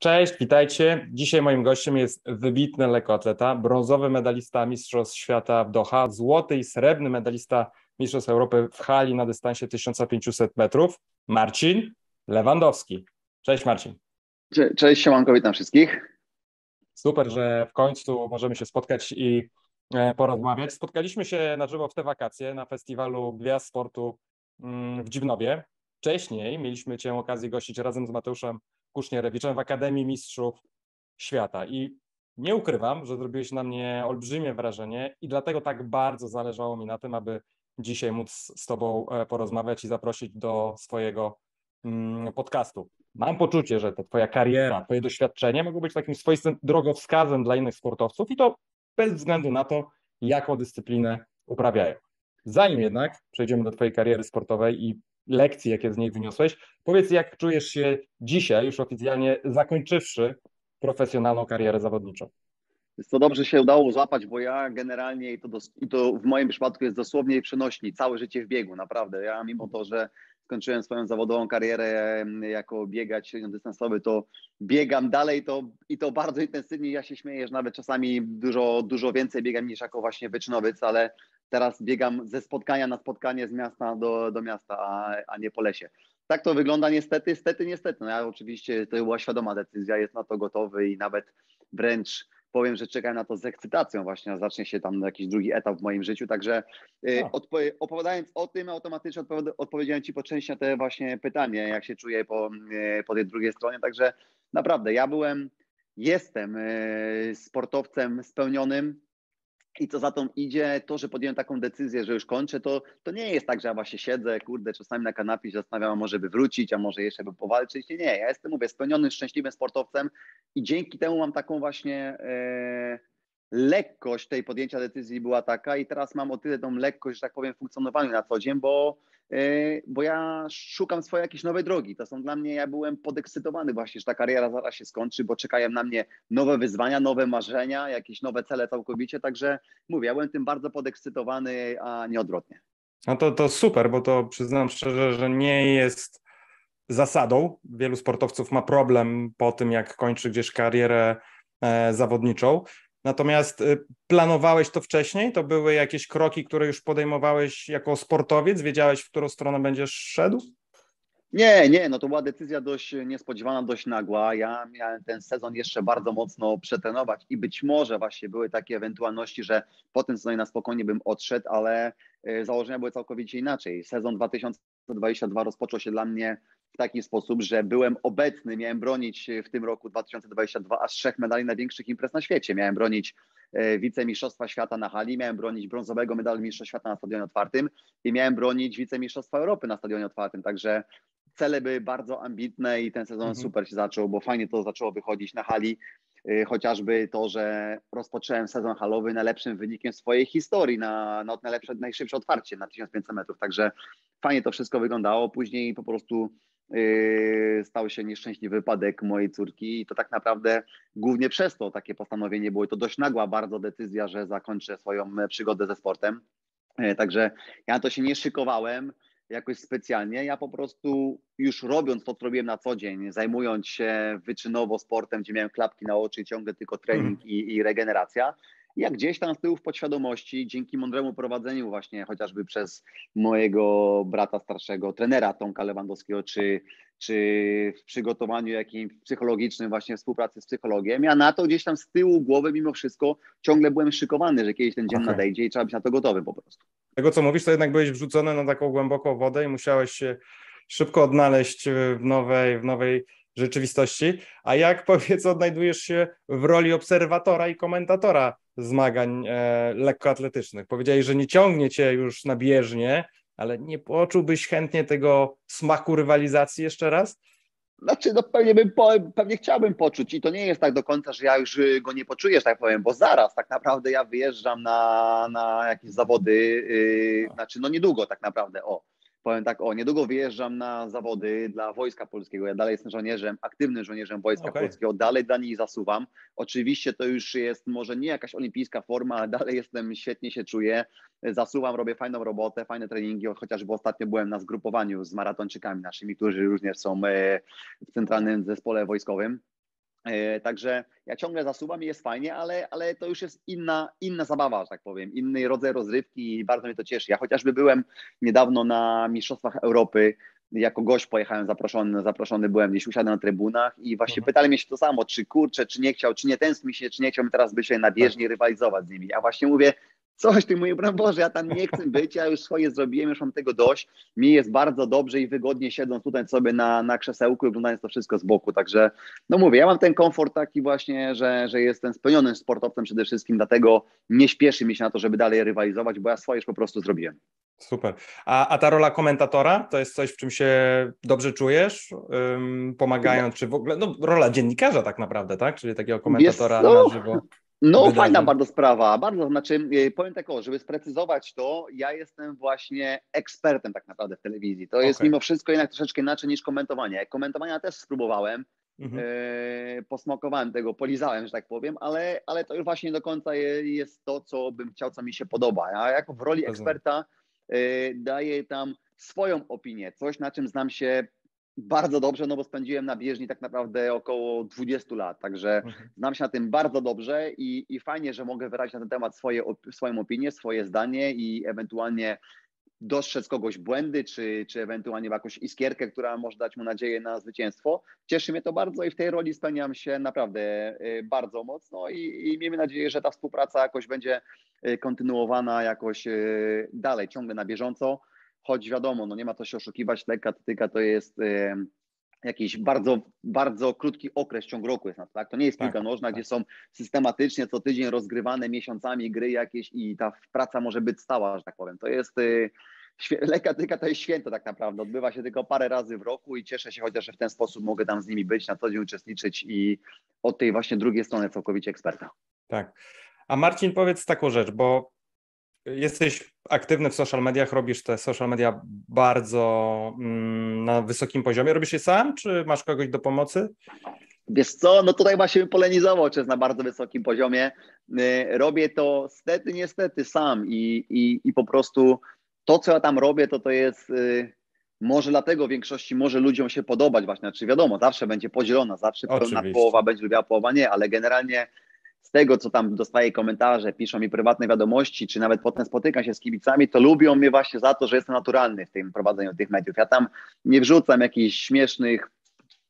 Cześć, witajcie. Dzisiaj moim gościem jest wybitny lekkoatleta, brązowy medalista Mistrzostw Świata w Doha, złoty i srebrny medalista Mistrzostw Europy w hali na dystansie 1500 metrów, Marcin Lewandowski. Cześć Marcin. Cześć, siemanko, witam wszystkich. Super, że w końcu możemy się spotkać i e, porozmawiać. Spotkaliśmy się na żywo w te wakacje na festiwalu Gwiazd Sportu mm, w Dziwnowie. Wcześniej mieliśmy Cię okazję gościć razem z Mateuszem Kusznierewiczem w Akademii Mistrzów Świata. I nie ukrywam, że zrobiłeś na mnie olbrzymie wrażenie i dlatego tak bardzo zależało mi na tym, aby dzisiaj móc z Tobą e, porozmawiać i zaprosić do swojego mm, podcastu. Mam poczucie, że ta Twoja kariera, Twoje doświadczenie mogą być takim swoistym drogowskazem dla innych sportowców i to bez względu na to, jaką dyscyplinę uprawiają. Zanim jednak przejdziemy do Twojej kariery sportowej i lekcji, jakie z niej wyniosłeś. Powiedz, jak czujesz się dzisiaj, już oficjalnie zakończywszy profesjonalną karierę zawodniczą? To dobrze się udało złapać, bo ja generalnie i to, dos- i to w moim przypadku jest dosłownie przenośni, całe życie w biegu, naprawdę. Ja mimo to, że skończyłem swoją zawodową karierę jako biegacz średniodystansowy, to biegam dalej to, i to bardzo intensywnie. Ja się śmieję, że nawet czasami dużo, dużo więcej biegam niż jako właśnie wyczynowiec, ale teraz biegam ze spotkania na spotkanie z miasta do, do miasta, a, a nie po lesie. Tak to wygląda niestety, niestety, niestety. No ja oczywiście to była świadoma decyzja, jest na to gotowy i nawet wręcz powiem, że czekam na to z ekscytacją właśnie, zacznie się tam jakiś drugi etap w moim życiu, także y, odpo- opowiadając o tym, automatycznie odpowi- odpowiedziałem Ci po części na te właśnie pytanie, jak się czuję po, y, po tej drugiej stronie, także naprawdę ja byłem, jestem y, sportowcem spełnionym, i co za tą idzie, to, że podjąłem taką decyzję, że już kończę, to, to nie jest tak, że ja właśnie siedzę, kurde, czasami na kanapie się zastanawiam, a może by wrócić, a może jeszcze by powalczyć. Nie, nie, ja jestem, mówię, spełnionym, szczęśliwym sportowcem i dzięki temu mam taką właśnie e, lekkość tej podjęcia decyzji była taka i teraz mam o tyle tą lekkość, że tak powiem, w funkcjonowaniu na co dzień, bo bo ja szukam swojej jakiejś nowej drogi. To są dla mnie, ja byłem podekscytowany właśnie, że ta kariera zaraz się skończy, bo czekają na mnie nowe wyzwania, nowe marzenia, jakieś nowe cele całkowicie, także mówię, ja byłem tym bardzo podekscytowany, a nie odwrotnie. No to, to super, bo to przyznam szczerze, że nie jest zasadą. Wielu sportowców ma problem po tym, jak kończy gdzieś karierę e, zawodniczą. Natomiast y, planowałeś to wcześniej? To były jakieś kroki, które już podejmowałeś jako sportowiec? Wiedziałeś, w którą stronę będziesz szedł? Nie, nie, no to była decyzja dość niespodziewana, dość nagła. Ja miałem ten sezon jeszcze bardzo mocno przetrenować i być może właśnie były takie ewentualności, że po tym sezonie na spokojnie bym odszedł, ale y, założenia były całkowicie inaczej. Sezon 2022 rozpoczął się dla mnie w taki sposób, że byłem obecny, miałem bronić w tym roku 2022 aż trzech medali największych imprez na świecie. Miałem bronić e, wicemistrzostwa świata na hali, miałem bronić brązowego medalu mistrzostwa świata na stadionie otwartym i miałem bronić wicemistrzostwa Europy na stadionie otwartym. Także cele były bardzo ambitne i ten sezon mhm. super się zaczął, bo fajnie to zaczęło wychodzić na hali. E, chociażby to, że rozpocząłem sezon halowy najlepszym wynikiem swojej historii na, na najlepsze, najszybsze otwarcie na 1500 metrów. Także fajnie to wszystko wyglądało. Później po prostu stał się nieszczęśliwy wypadek mojej córki i to tak naprawdę głównie przez to takie postanowienie było. I to dość nagła bardzo decyzja, że zakończę swoją przygodę ze sportem. Yy, także ja na to się nie szykowałem jakoś specjalnie. Ja po prostu już robiąc to, co robiłem na co dzień, zajmując się wyczynowo sportem, gdzie miałem klapki na oczy, ciągle tylko trening i, i regeneracja, jak gdzieś tam z tyłu w podświadomości, dzięki mądremu prowadzeniu właśnie chociażby przez mojego brata starszego, trenera Tomka Lewandowskiego, czy, czy w przygotowaniu jakimś psychologicznym, właśnie współpracy z psychologiem, ja na to gdzieś tam z tyłu głowy mimo wszystko ciągle byłem szykowany, że kiedyś ten dzień okay. nadejdzie i trzeba być na to gotowy po prostu. Tego co mówisz, to jednak byłeś wrzucony na taką głęboką wodę i musiałeś się szybko odnaleźć w nowej, w nowej rzeczywistości. A jak powiedz, odnajdujesz się w roli obserwatora i komentatora zmagań e, lekkoatletycznych? Powiedziałeś, że nie ciągnie cię już na bieżnie, ale nie poczułbyś chętnie tego smaku rywalizacji jeszcze raz? Znaczy, no pewnie, bym po, pewnie chciałbym poczuć i to nie jest tak do końca, że ja już go nie poczuję, że tak powiem, bo zaraz tak naprawdę ja wyjeżdżam na, na jakieś zawody, yy, znaczy no niedługo tak naprawdę, o, powiem tak, o, niedługo wyjeżdżam na zawody dla Wojska Polskiego. Ja dalej jestem żołnierzem, aktywnym żołnierzem Wojska okay. Polskiego, dalej dla nich zasuwam. Oczywiście to już jest może nie jakaś olimpijska forma, ale dalej jestem, świetnie się czuję. Zasuwam, robię fajną robotę, fajne treningi, chociażby ostatnio byłem na zgrupowaniu z maratończykami naszymi, którzy również są e, w centralnym zespole wojskowym. E, także ja ciągle zasuwam i jest fajnie, ale, ale to już jest inna, inna zabawa, że tak powiem, inny rodzaj rozrywki i bardzo mnie to cieszy. Ja chociażby byłem niedawno na Mistrzostwach Europy, jako gość pojechałem, zaproszony, zaproszony byłem, gdzieś usiadłem na trybunach i właśnie mhm. pytali mnie się to samo, czy kurczę, czy nie chciał, czy nie tęskni się, czy nie chciałbym teraz być na bieżni rywalizować z nimi. Ja właśnie mówię, coś ty mój Boże, ja tam nie chcę być, ja już swoje zrobiłem, już mam tego dość. Mi jest bardzo dobrze i wygodnie siedząc tutaj sobie na, na krzesełku i oglądając to wszystko z boku. Także, no mówię, ja mam ten komfort taki właśnie, że, że jestem spełnionym sportowcem przede wszystkim, dlatego nie śpieszy mi się na to, żeby dalej rywalizować, bo ja swoje już po prostu zrobiłem. Super. A, a ta rola komentatora to jest coś, w czym się dobrze czujesz, pomagając, czy w ogóle, no rola dziennikarza tak naprawdę, tak? Czyli takiego komentatora na żywo. No, fajna bardzo sprawa. Bardzo, znaczy, y, powiem tak, o, żeby sprecyzować to, ja jestem właśnie ekspertem tak naprawdę w telewizji. To okay. jest mimo wszystko jednak troszeczkę inaczej niż komentowanie. Komentowania też spróbowałem, mhm. e, posmakowałem tego, polizałem, że tak powiem, ale, ale to już właśnie do końca je, jest to, co bym chciał, co mi się podoba. Ja jako w roli eksperta e, daję tam swoją opinię, coś na czym znam się bardzo dobrze, no bo spędziłem na bieżni tak naprawdę około 20 lat, także mhm. znam się na tym bardzo dobrze i, i fajnie, że mogę wyrazić na ten temat swoje, swoją opinię, swoje zdanie i ewentualnie dostrzec kogoś błędy, czy, czy ewentualnie jakąś iskierkę, która może dać mu nadzieję na zwycięstwo. Cieszy mnie to bardzo i w tej roli spełniam się naprawdę y, bardzo mocno i, i miejmy nadzieję, że ta współpraca jakoś będzie y, kontynuowana jakoś y, dalej, ciągle na bieżąco choć wiadomo, no nie ma to się oszukiwać, lekka atletyka to jest jakiś bardzo, bardzo krótki okres, ciąg roku jest na to, tak? To nie jest piłka tak, nożna, tak. gdzie są systematycznie co tydzień rozgrywane miesiącami gry jakieś i ta praca może być stała, że tak powiem. To jest y, lekka atletyka to jest święto tak naprawdę. Odbywa się tylko parę razy w roku i cieszę się chociaż, że w ten sposób mogę tam z nimi być, na co dzień uczestniczyć i od tej właśnie drugiej strony całkowicie eksperta. Tak. A Marcin, powiedz taką rzecz, bo jesteś aktywny w social mediach, robisz te social media bardzo mm, na wysokim poziomie. Robisz je sam, czy masz kogoś do pomocy? Wiesz co, no tutaj właśnie bym polenizował, czy jest na bardzo wysokim poziomie. Y, robię to stety, niestety sam i, i, i po prostu to, co ja tam robię, to to jest y, może dlatego większości może ludziom się podobać właśnie, znaczy wiadomo, zawsze będzie podzielona, zawsze pełna połowa będzie lubiła, połowa nie, ale generalnie z tego, co tam dostaję komentarze, piszą mi prywatne wiadomości, czy nawet potem spotykam się z kibicami, to lubią mnie właśnie za to, że jestem naturalny w tym prowadzeniu tych mediów. Ja tam nie wrzucam jakichś śmiesznych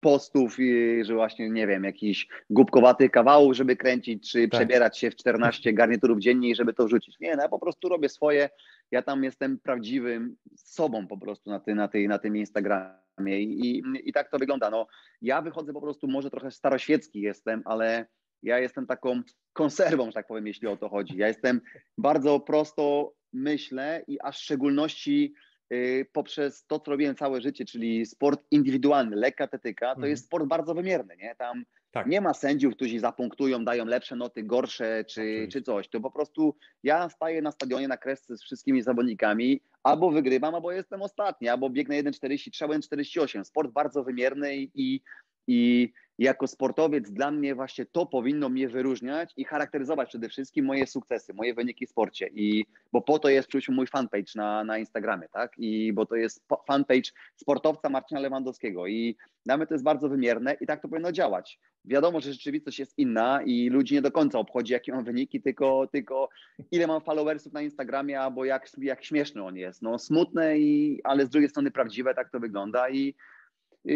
postów, że właśnie, nie wiem, jakiś głupkowaty kawałów, żeby kręcić, czy tak. przebierać się w 14 garniturów dziennie i żeby to wrzucić. Nie, no ja po prostu robię swoje, ja tam jestem prawdziwym sobą po prostu na, ty, na, ty, na tym Instagramie I, i, i tak to wygląda. No, ja wychodzę po prostu, może trochę staroświecki jestem, ale ja jestem taką konserwą, że tak powiem, jeśli o to chodzi. Ja jestem bardzo prosto myślę i a w szczególności y, poprzez to, co robiłem całe życie, czyli sport indywidualny, lekka atletyka, to mhm. jest sport bardzo wymierny, nie? Tam tak. nie ma sędziów, którzy zapunktują, dają lepsze noty, gorsze czy, czy coś. To po prostu ja staję na stadionie na kresce z wszystkimi zawodnikami, albo wygrywam, albo jestem ostatni, albo biegnę 1,43, 1,48. Sport bardzo wymierny i, i jako sportowiec dla mnie właśnie to powinno mnie wyróżniać i charakteryzować przede wszystkim moje sukcesy, moje wyniki w sporcie. I bo po to jest przecież mój fanpage na, na Instagramie, tak? I bo to jest fanpage sportowca Marcina Lewandowskiego. I dla mnie to jest bardzo wymierne i tak to powinno działać. Wiadomo, że rzeczywistość jest inna i ludzi nie do końca obchodzi, jakie mam wyniki, tylko, tylko ile mam followersów na Instagramie, albo jak, jak śmieszny on jest. No smutne, i, ale z drugiej strony prawdziwe, tak to wygląda. I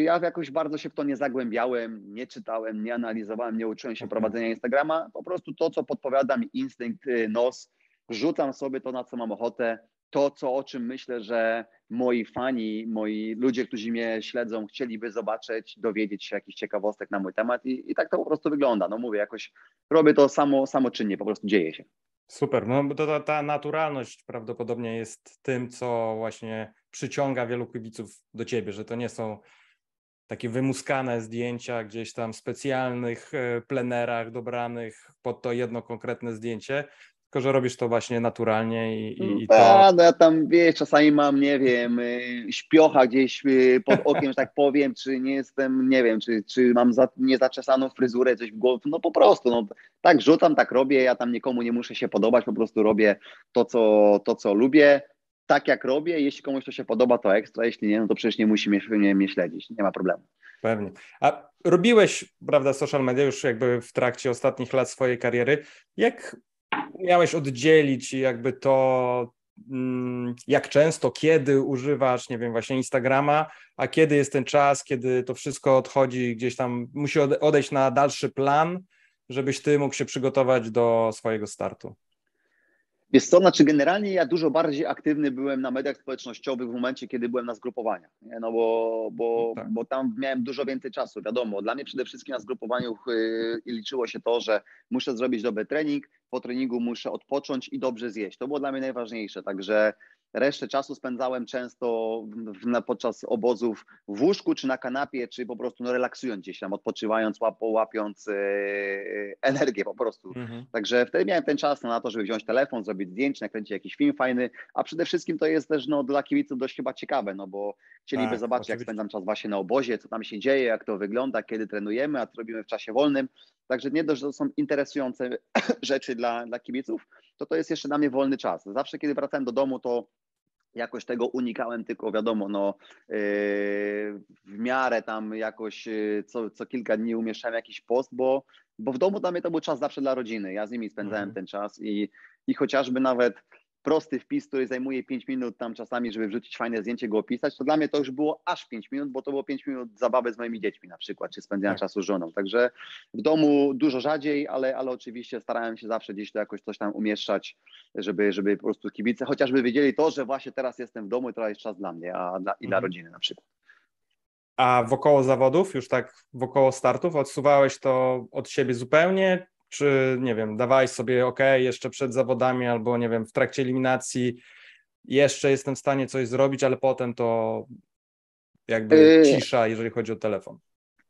ja jakoś bardzo się w to nie zagłębiałem, nie czytałem, nie analizowałem, nie uczyłem się prowadzenia Instagrama. Po prostu to, co podpowiada mi instynkt, y, nos, rzucam sobie to, na co mam ochotę. To, co, o czym myślę, że moi fani, moi ludzie, którzy mnie śledzą, chcieliby zobaczyć, dowiedzieć się jakichś ciekawostek na mój temat i, i tak to po prostu wygląda. No mówię, jakoś robię to samo, samoczynnie, po prostu dzieje się. Super, no to ta, ta naturalność prawdopodobnie jest tym, co właśnie przyciąga wielu kibiców do ciebie, że to nie są takie wymuskane zdjęcia gdzieś tam w specjalnych e, plenerach dobranych pod to jedno konkretne zdjęcie, tylko że robisz to właśnie naturalnie i, i, i to... A, no ja tam, wiesz, czasami mam, nie wiem, y, śpiocha gdzieś y, pod okiem, że tak powiem, czy nie jestem, nie wiem, czy, czy mam za, niezaczesaną fryzurę, coś w głowie, no po prostu, no tak rzucam, tak robię, ja tam nikomu nie muszę się podobać, po prostu robię to, co, to, co lubię, tak jak robię, jeśli komuś to się podoba, to ekstra, jeśli nie, no to przecież nie musi mnie, mnie, mnie śledzić, nie ma problemu. Pewnie. A robiłeś, prawda, social media już jakby w trakcie ostatnich lat swojej kariery. Jak miałeś oddzielić jakby to, mm, jak często, kiedy używasz, nie wiem, właśnie Instagrama, a kiedy jest ten czas, kiedy to wszystko odchodzi gdzieś tam, musi odejść na dalszy plan, żebyś ty mógł się przygotować do swojego startu? Jest to, znaczy generalnie ja dużo bardziej aktywny byłem na mediach społecznościowych w momencie, kiedy byłem na zgrupowaniach, nie? no bo, bo, no tak. bo tam miałem dużo więcej czasu, wiadomo. Dla mnie przede wszystkim na zgrupowaniu yy, liczyło się to, że muszę zrobić dobry trening, po treningu muszę odpocząć i dobrze zjeść. To było dla mnie najważniejsze, także Resztę czasu spędzałem często w, podczas obozów w łóżku, czy na kanapie, czy po prostu no, relaksując gdzieś tam, odpoczywając, łap, łapiąc e, energię po prostu. Mhm. Także wtedy miałem ten czas na to, żeby wziąć telefon, zrobić zdjęcie, nakręcić jakiś film fajny, a przede wszystkim to jest też no, dla kibiców dość chyba ciekawe, no bo chcieliby tak, zobaczyć, oczywiście. jak spędzam czas właśnie na obozie, co tam się dzieje, jak to wygląda, kiedy trenujemy, a co robimy w czasie wolnym. Także nie dość, że to są interesujące rzeczy dla, dla kibiców, to to jest jeszcze dla mnie wolny czas. Zawsze, kiedy wracałem do domu, to jakoś tego unikałem, tylko wiadomo, no, yy, w miarę tam jakoś yy, co, co kilka dni umieszczałem jakiś post, bo, bo w domu dla mnie to był czas zawsze dla rodziny. Ja z nimi spędzałem mhm. ten czas i, i chociażby nawet prosty wpis, który zajmuje 5 minut tam czasami, żeby wrzucić fajne zdjęcie, go opisać, to dla mnie to już było aż 5 minut, bo to było 5 minut zabawy z moimi dziećmi na przykład, czy spędzania tak. czasu z żoną. Także w domu dużo rzadziej, ale, ale oczywiście starałem się zawsze gdzieś to jakoś coś tam umieszczać, żeby, żeby po prostu kibice chociażby wiedzieli to, że właśnie teraz jestem w domu i teraz jest czas dla mnie a dla, i dla mhm. rodziny na przykład. A wokoło zawodów, już tak wokoło startów, odsuwałeś to od siebie zupełnie, czy nie wiem, dawałeś sobie ok, jeszcze przed zawodami albo nie wiem, w trakcie eliminacji jeszcze jestem w stanie coś zrobić, ale potem to jakby yy, cisza, jeżeli chodzi o telefon.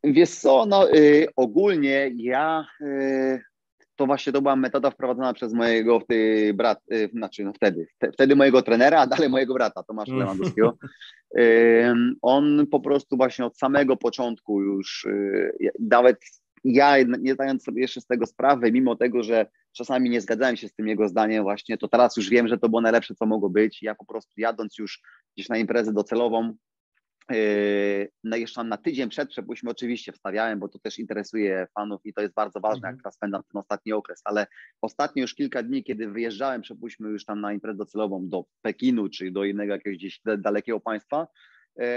Wiesz co, no yy, ogólnie ja yy, to właśnie to była metoda wprowadzona przez mojego wtedy brat, yy, znaczy no wtedy, wtedy mojego trenera, a dalej mojego brata Tomasza mm. Lewandowskiego. Yy, on po prostu właśnie od samego początku już yy, nawet ja nie zdając sobie jeszcze z tego sprawy, mimo tego, że czasami nie zgadzałem się z tym jego zdaniem właśnie, to teraz już wiem, że to było najlepsze, co mogło być. Ja po prostu jadąc już gdzieś na imprezę docelową, Yy, no jeszcze na tydzień przed przepuśćmy oczywiście wstawiałem, bo to też interesuje fanów i to jest bardzo ważne, jak mhm. teraz spędzam ten ostatni okres, ale ostatnio już kilka dni, kiedy wyjeżdżałem, przepuśćmy już tam na imprezę docelową do Pekinu, czy do innego jakiegoś gdzieś dalekiego państwa,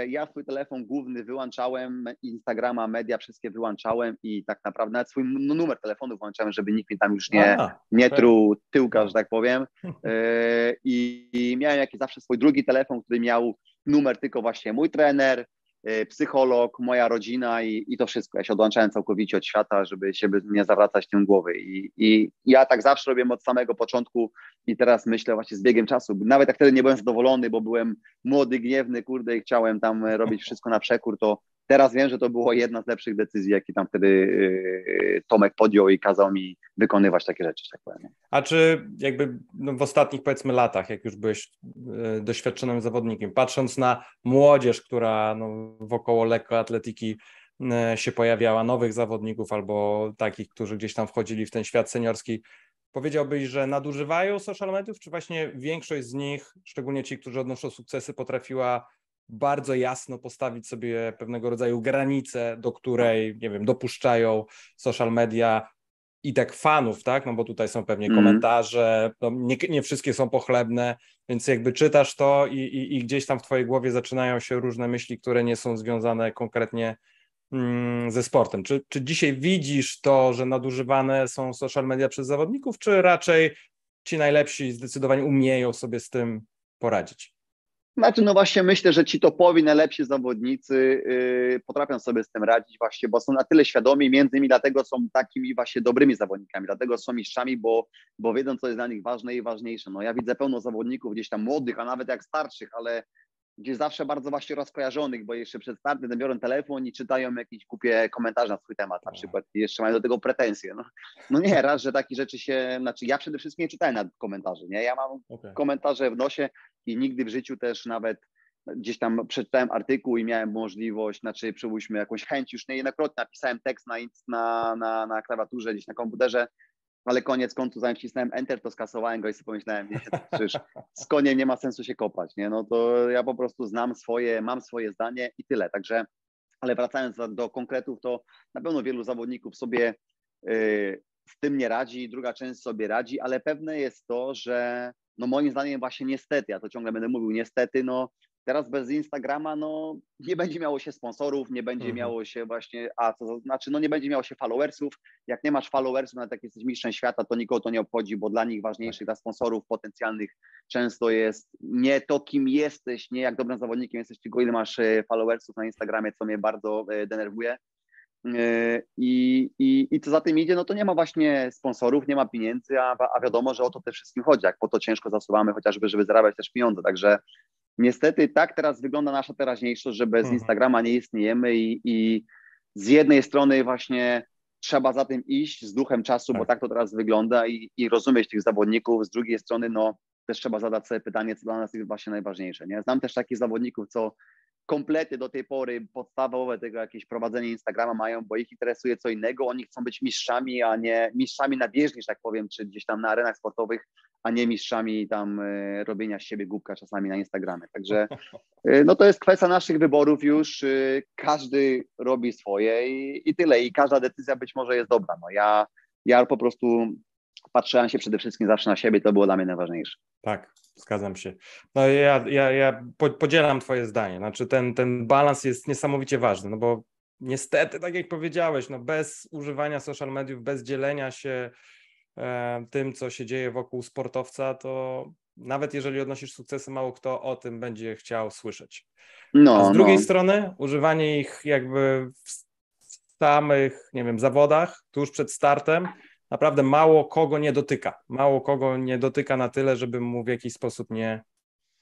ja swój telefon główny wyłączałem, Instagrama, media wszystkie wyłączałem i tak naprawdę nawet swój numer telefonu wyłączałem, żeby nikt mi tam już nie, nie truł tyłka, że tak powiem. E, I, I miałem jakiś zawsze swój drugi telefon, który miał numer tylko właśnie mój trener, E, psycholog, moja rodzina i, i to wszystko. Ja się odłączałem całkowicie od świata, żeby się nie zawracać tym głowy. I, I ja tak zawsze robię od samego początku i teraz myślę właśnie z biegiem czasu. Nawet jak wtedy nie byłem zadowolony, bo byłem młody, gniewny, kurde i chciałem tam robić wszystko na przekór, to Teraz wiem, że to było jedna z lepszych decyzji, jakie tam wtedy yy, Tomek podjął i kazał mi wykonywać takie rzeczy, tak powiem. A czy jakby no w ostatnich powiedzmy latach, jak już byłeś yy, doświadczonym zawodnikiem, patrząc na młodzież, która no, wokoło lekkoatletyki yy, się pojawiała, nowych zawodników albo takich, którzy gdzieś tam wchodzili w ten świat seniorski, powiedziałbyś, że nadużywają social mediów, czy właśnie większość z nich, szczególnie ci, którzy odnoszą sukcesy, potrafiła bardzo jasno postawić sobie pewnego rodzaju granicę, do której, nie wiem, dopuszczają social media i tak fanów, tak? No bo tutaj są pewnie mm. komentarze, no nie, nie, wszystkie są pochlebne, więc jakby czytasz to i, i, i, gdzieś tam w twojej głowie zaczynają się różne myśli, które nie są związane konkretnie mm, ze sportem. Czy, czy dzisiaj widzisz to, że nadużywane są social media przez zawodników, czy raczej ci najlepsi zdecydowanie umieją sobie z tym poradzić? Znaczy, no właśnie myślę, że ci topowi, najlepsi zawodnicy yy, potrafią sobie z tym radzić właśnie, bo są na tyle świadomi, między innymi dlatego są takimi właśnie dobrymi zawodnikami, dlatego są mistrzami, bo, bo wiedzą, co jest dla nich ważne i ważniejsze. No ja widzę pełno zawodników gdzieś tam młodych, a nawet jak starszych, ale gdzieś zawsze bardzo właśnie rozkojarzonych, bo jeszcze przed startem biorą telefon i czytają jakieś głupie komentarze na swój temat na przykład i jeszcze mają do tego pretensje. No, no nie, raz, że takie rzeczy się, znaczy ja przede wszystkim nie czytałem na komentarzy, nie? Ja mam okay. komentarze w nosie i nigdy w życiu też nawet gdzieś tam przeczytałem artykuł i miałem możliwość, znaczy przyłóżmy jakąś chęć, już niejednokrotnie napisałem tekst na, na, na, na klawiaturze, gdzieś na komputerze, ale koniec końców zanim wcisnąłem Enter, to skasowałem go i sobie pomyślałem, nie, przecież z koniem nie ma sensu się kopać, nie, no to ja po prostu znam swoje, mam swoje zdanie i tyle, także ale wracając do konkretów, to na pewno wielu zawodników sobie y, z tym nie radzi, druga część sobie radzi, ale pewne jest to, że no moim zdaniem właśnie niestety, ja to ciągle będę mówił, niestety, no teraz bez Instagrama, no nie będzie miało się sponsorów, nie będzie mhm. miało się właśnie, a co znaczy, no nie będzie miało się followersów. Jak nie masz followersów, nawet jak jesteś mistrzem świata, to nikogo to nie obchodzi, bo dla nich ważniejszych, dla sponsorów potencjalnych często jest nie to, kim jesteś, nie jak dobrym zawodnikiem jesteś, tylko ile masz e, followersów na Instagramie, co mnie bardzo e, denerwuje. E, I, i, I co za tym idzie, no to nie ma właśnie sponsorów, nie ma pieniędzy, a, a wiadomo, że o to też wszystkim chodzi, jak po to ciężko zasuwamy, chociażby, żeby zarabiać też pieniądze. Także niestety tak teraz wygląda nasza teraźniejszość, że bez mhm. Instagrama nie istniejemy i, i z jednej strony właśnie trzeba za tym iść z duchem czasu, tak. bo tak to teraz wygląda i, i rozumieć tych zawodników, z drugiej strony no też trzeba zadać sobie pytanie, co dla nas jest właśnie najważniejsze. Nie? Znam też takich zawodników, co komplety do tej pory podstawowe tego jakieś prowadzenie Instagrama mają, bo ich interesuje co innego. Oni chcą być mistrzami, a nie mistrzami na bieżni, że tak powiem, czy gdzieś tam na arenach sportowych, a nie mistrzami tam e, robienia z siebie głupka czasami na Instagramie. Także e, no to jest kwestia naszych wyborów już. E, każdy robi swoje i, i tyle. I każda decyzja być może jest dobra. No ja, ja po prostu patrzyłem się przede wszystkim zawsze na siebie, to było dla mnie najważniejsze. Tak, zgadzam się. No ja, ja, ja podzielam twoje zdanie, znaczy ten, ten balans jest niesamowicie ważny, no bo niestety, tak jak powiedziałeś, no bez używania social mediów, bez dzielenia się tym, co się dzieje wokół sportowca, to nawet jeżeli odnosisz sukcesy, mało kto o tym będzie chciał słyszeć. No, A z drugiej no. strony używanie ich jakby w samych, nie wiem, zawodach, tuż przed startem, naprawdę mało kogo nie dotyka. Mało kogo nie dotyka na tyle, żeby mu w jakiś sposób nie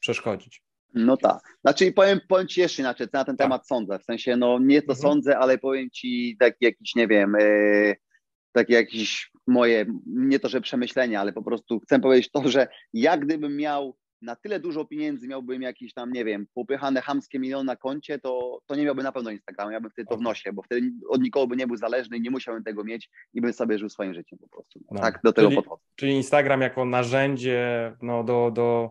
przeszkodzić. No tak. Znaczy powiem, powiem Ci jeszcze inaczej, na ten tak. temat sądzę. W sensie, no nie to mhm. sądzę, ale powiem Ci taki jakiś, nie wiem, yy, takie jakieś moje, nie to, że przemyślenia, ale po prostu chcę powiedzieć to, że jak gdybym miał na tyle dużo pieniędzy miałbym jakieś tam, nie wiem, popychane hamskie miliony na koncie, to, to nie miałby na pewno Instagrama, ja bym wtedy to w nosie, bo wtedy od nikogo by nie był zależny, nie musiałbym tego mieć i bym sobie żył swoim życiem po prostu. No. Tak, do tego czyli, podchodzę. Czyli Instagram jako narzędzie no, do, do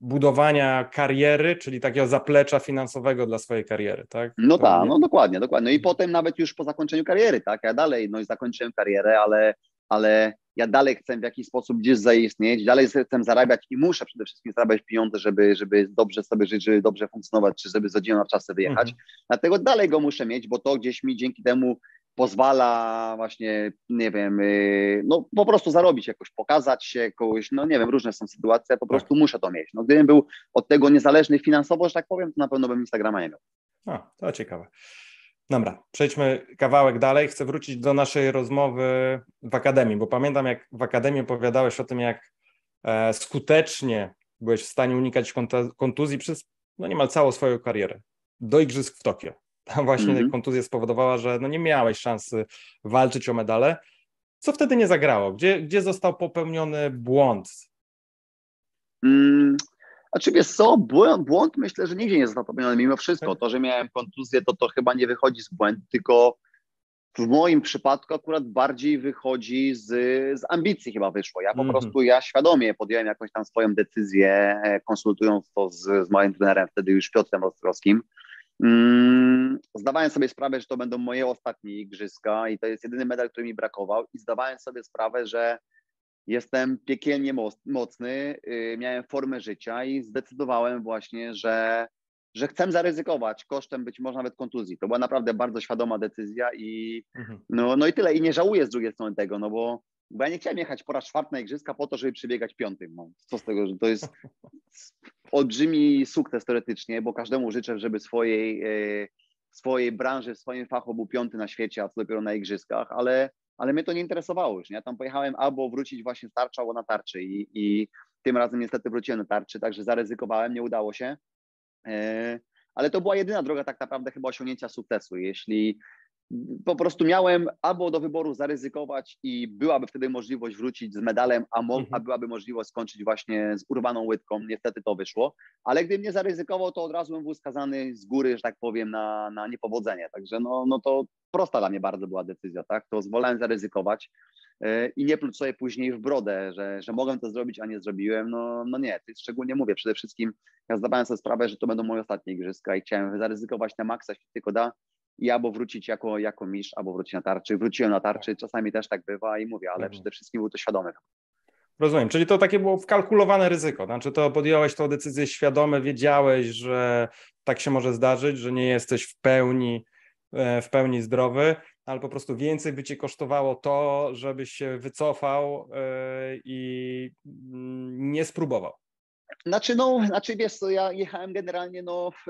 budowania kariery, czyli takiego zaplecza finansowego dla swojej kariery, tak? No tak, no dokładnie, dokładnie. No i potem nawet już po zakończeniu kariery, tak? Ja dalej, no i zakończyłem karierę, ale, ale ja dalej chcę w jakiś sposób gdzieś zaistnieć, dalej chcę zarabiać i muszę przede wszystkim zarabiać pieniądze, żeby, żeby dobrze sobie żyć, żeby dobrze funkcjonować, czy żeby z rodziną na czasy wyjechać. Mhm. Dlatego dalej go muszę mieć, bo to gdzieś mi dzięki temu pozwala właśnie, nie wiem, y, no po prostu zarobić jakoś, pokazać się kogoś, no nie wiem, różne są sytuacje, po prostu tak. muszę to mieć. No gdybym był od tego niezależny finansowo, że tak powiem, to na pewno bym Instagrama nie miał. A, to ciekawe. Dobra, przejdźmy kawałek dalej. Chcę wrócić do naszej rozmowy w Akademii, bo pamiętam, jak w Akademii opowiadałeś o tym, jak e, skutecznie byłeś w stanie unikać kontuzji przez no niemal całą swoją karierę. Do Igrzysk w Tokio. Tam właśnie mm -hmm. kontuzja spowodowała, że no nie miałeś szansy walczyć o medale. Co wtedy nie zagrało? Gdzie, gdzie został popełniony błąd? Mm, znaczy wiesz co, błąd, błąd myślę, że nigdzie nie został popełniony. Mimo wszystko, tak. to, że miałem kontuzję, to to chyba nie wychodzi z błędu, tylko w moim przypadku akurat bardziej wychodzi z, z ambicji chyba wyszło. Ja po mm -hmm. prostu, ja świadomie podjąłem jakąś tam swoją decyzję, e, konsultując to z, z moim trenerem, wtedy już Piotrem Ostrowskim. Mm, zdawałem sobie sprawę, że to będą moje ostatnie igrzyska i to jest jedyny medal, który mi brakował i zdawałem sobie sprawę, że Jestem piekielnie mocny, y, miałem formę życia i zdecydowałem właśnie, że, że chcę zaryzykować kosztem być może nawet kontuzji. To była naprawdę bardzo świadoma decyzja i mhm. no, no i tyle. I nie żałuję z drugiej strony tego, no bo, bo ja nie chciałem jechać po raz czwarty na igrzyska po to, żeby przybiegać piątym. No, co z tego, że to jest olbrzymi sukces teoretycznie, bo każdemu życzę, żeby swojej, e, swojej branży, w swoim fachu był piąty na świecie, a co dopiero na igrzyskach, ale ale mnie to nie interesowało już. Nie? Ja tam pojechałem albo wrócić właśnie z tarczy, albo na tarczy i, i tym razem niestety wróciłem na tarczy, także zaryzykowałem, nie udało się. E, ale to była jedyna droga tak naprawdę chyba osiągnięcia sukcesu. Jeśli po prostu miałem albo do wyboru zaryzykować i byłaby wtedy możliwość wrócić z medalem, a, mo- mhm. a byłaby możliwość skończyć właśnie z urwaną łydką. Niestety to wyszło, ale gdybym nie zaryzykował, to od razu bym był skazany z góry, że tak powiem, na, na niepowodzenie. Także no, no to prosta dla mnie bardzo była decyzja, tak? To zwolałem zaryzykować yy, i nie pluć sobie później w brodę, że, że mogłem to zrobić, a nie zrobiłem. No, no nie, szczególnie mówię, przede wszystkim ja zdawałem sobie sprawę, że to będą moje ostatnie igrzyska i chciałem zaryzykować na maksa, jeśli tylko da i albo wrócić jako, jako mistrz, albo wrócić na tarczy. Wróciłem na tarczy, czasami też tak bywa i mówię, ale mhm. przede wszystkim był to świadomy. Rozumiem, czyli to takie było wkalkulowane ryzyko, znaczy to podjąłeś tą decyzję świadome, wiedziałeś, że tak się może zdarzyć, że nie jesteś w pełni, e, w pełni zdrowy, ale po prostu więcej by cię kosztowało to, żebyś się wycofał e, i mm, nie spróbował. Znaczy, no, znaczy wiesz co, ja jechałem generalnie no, w,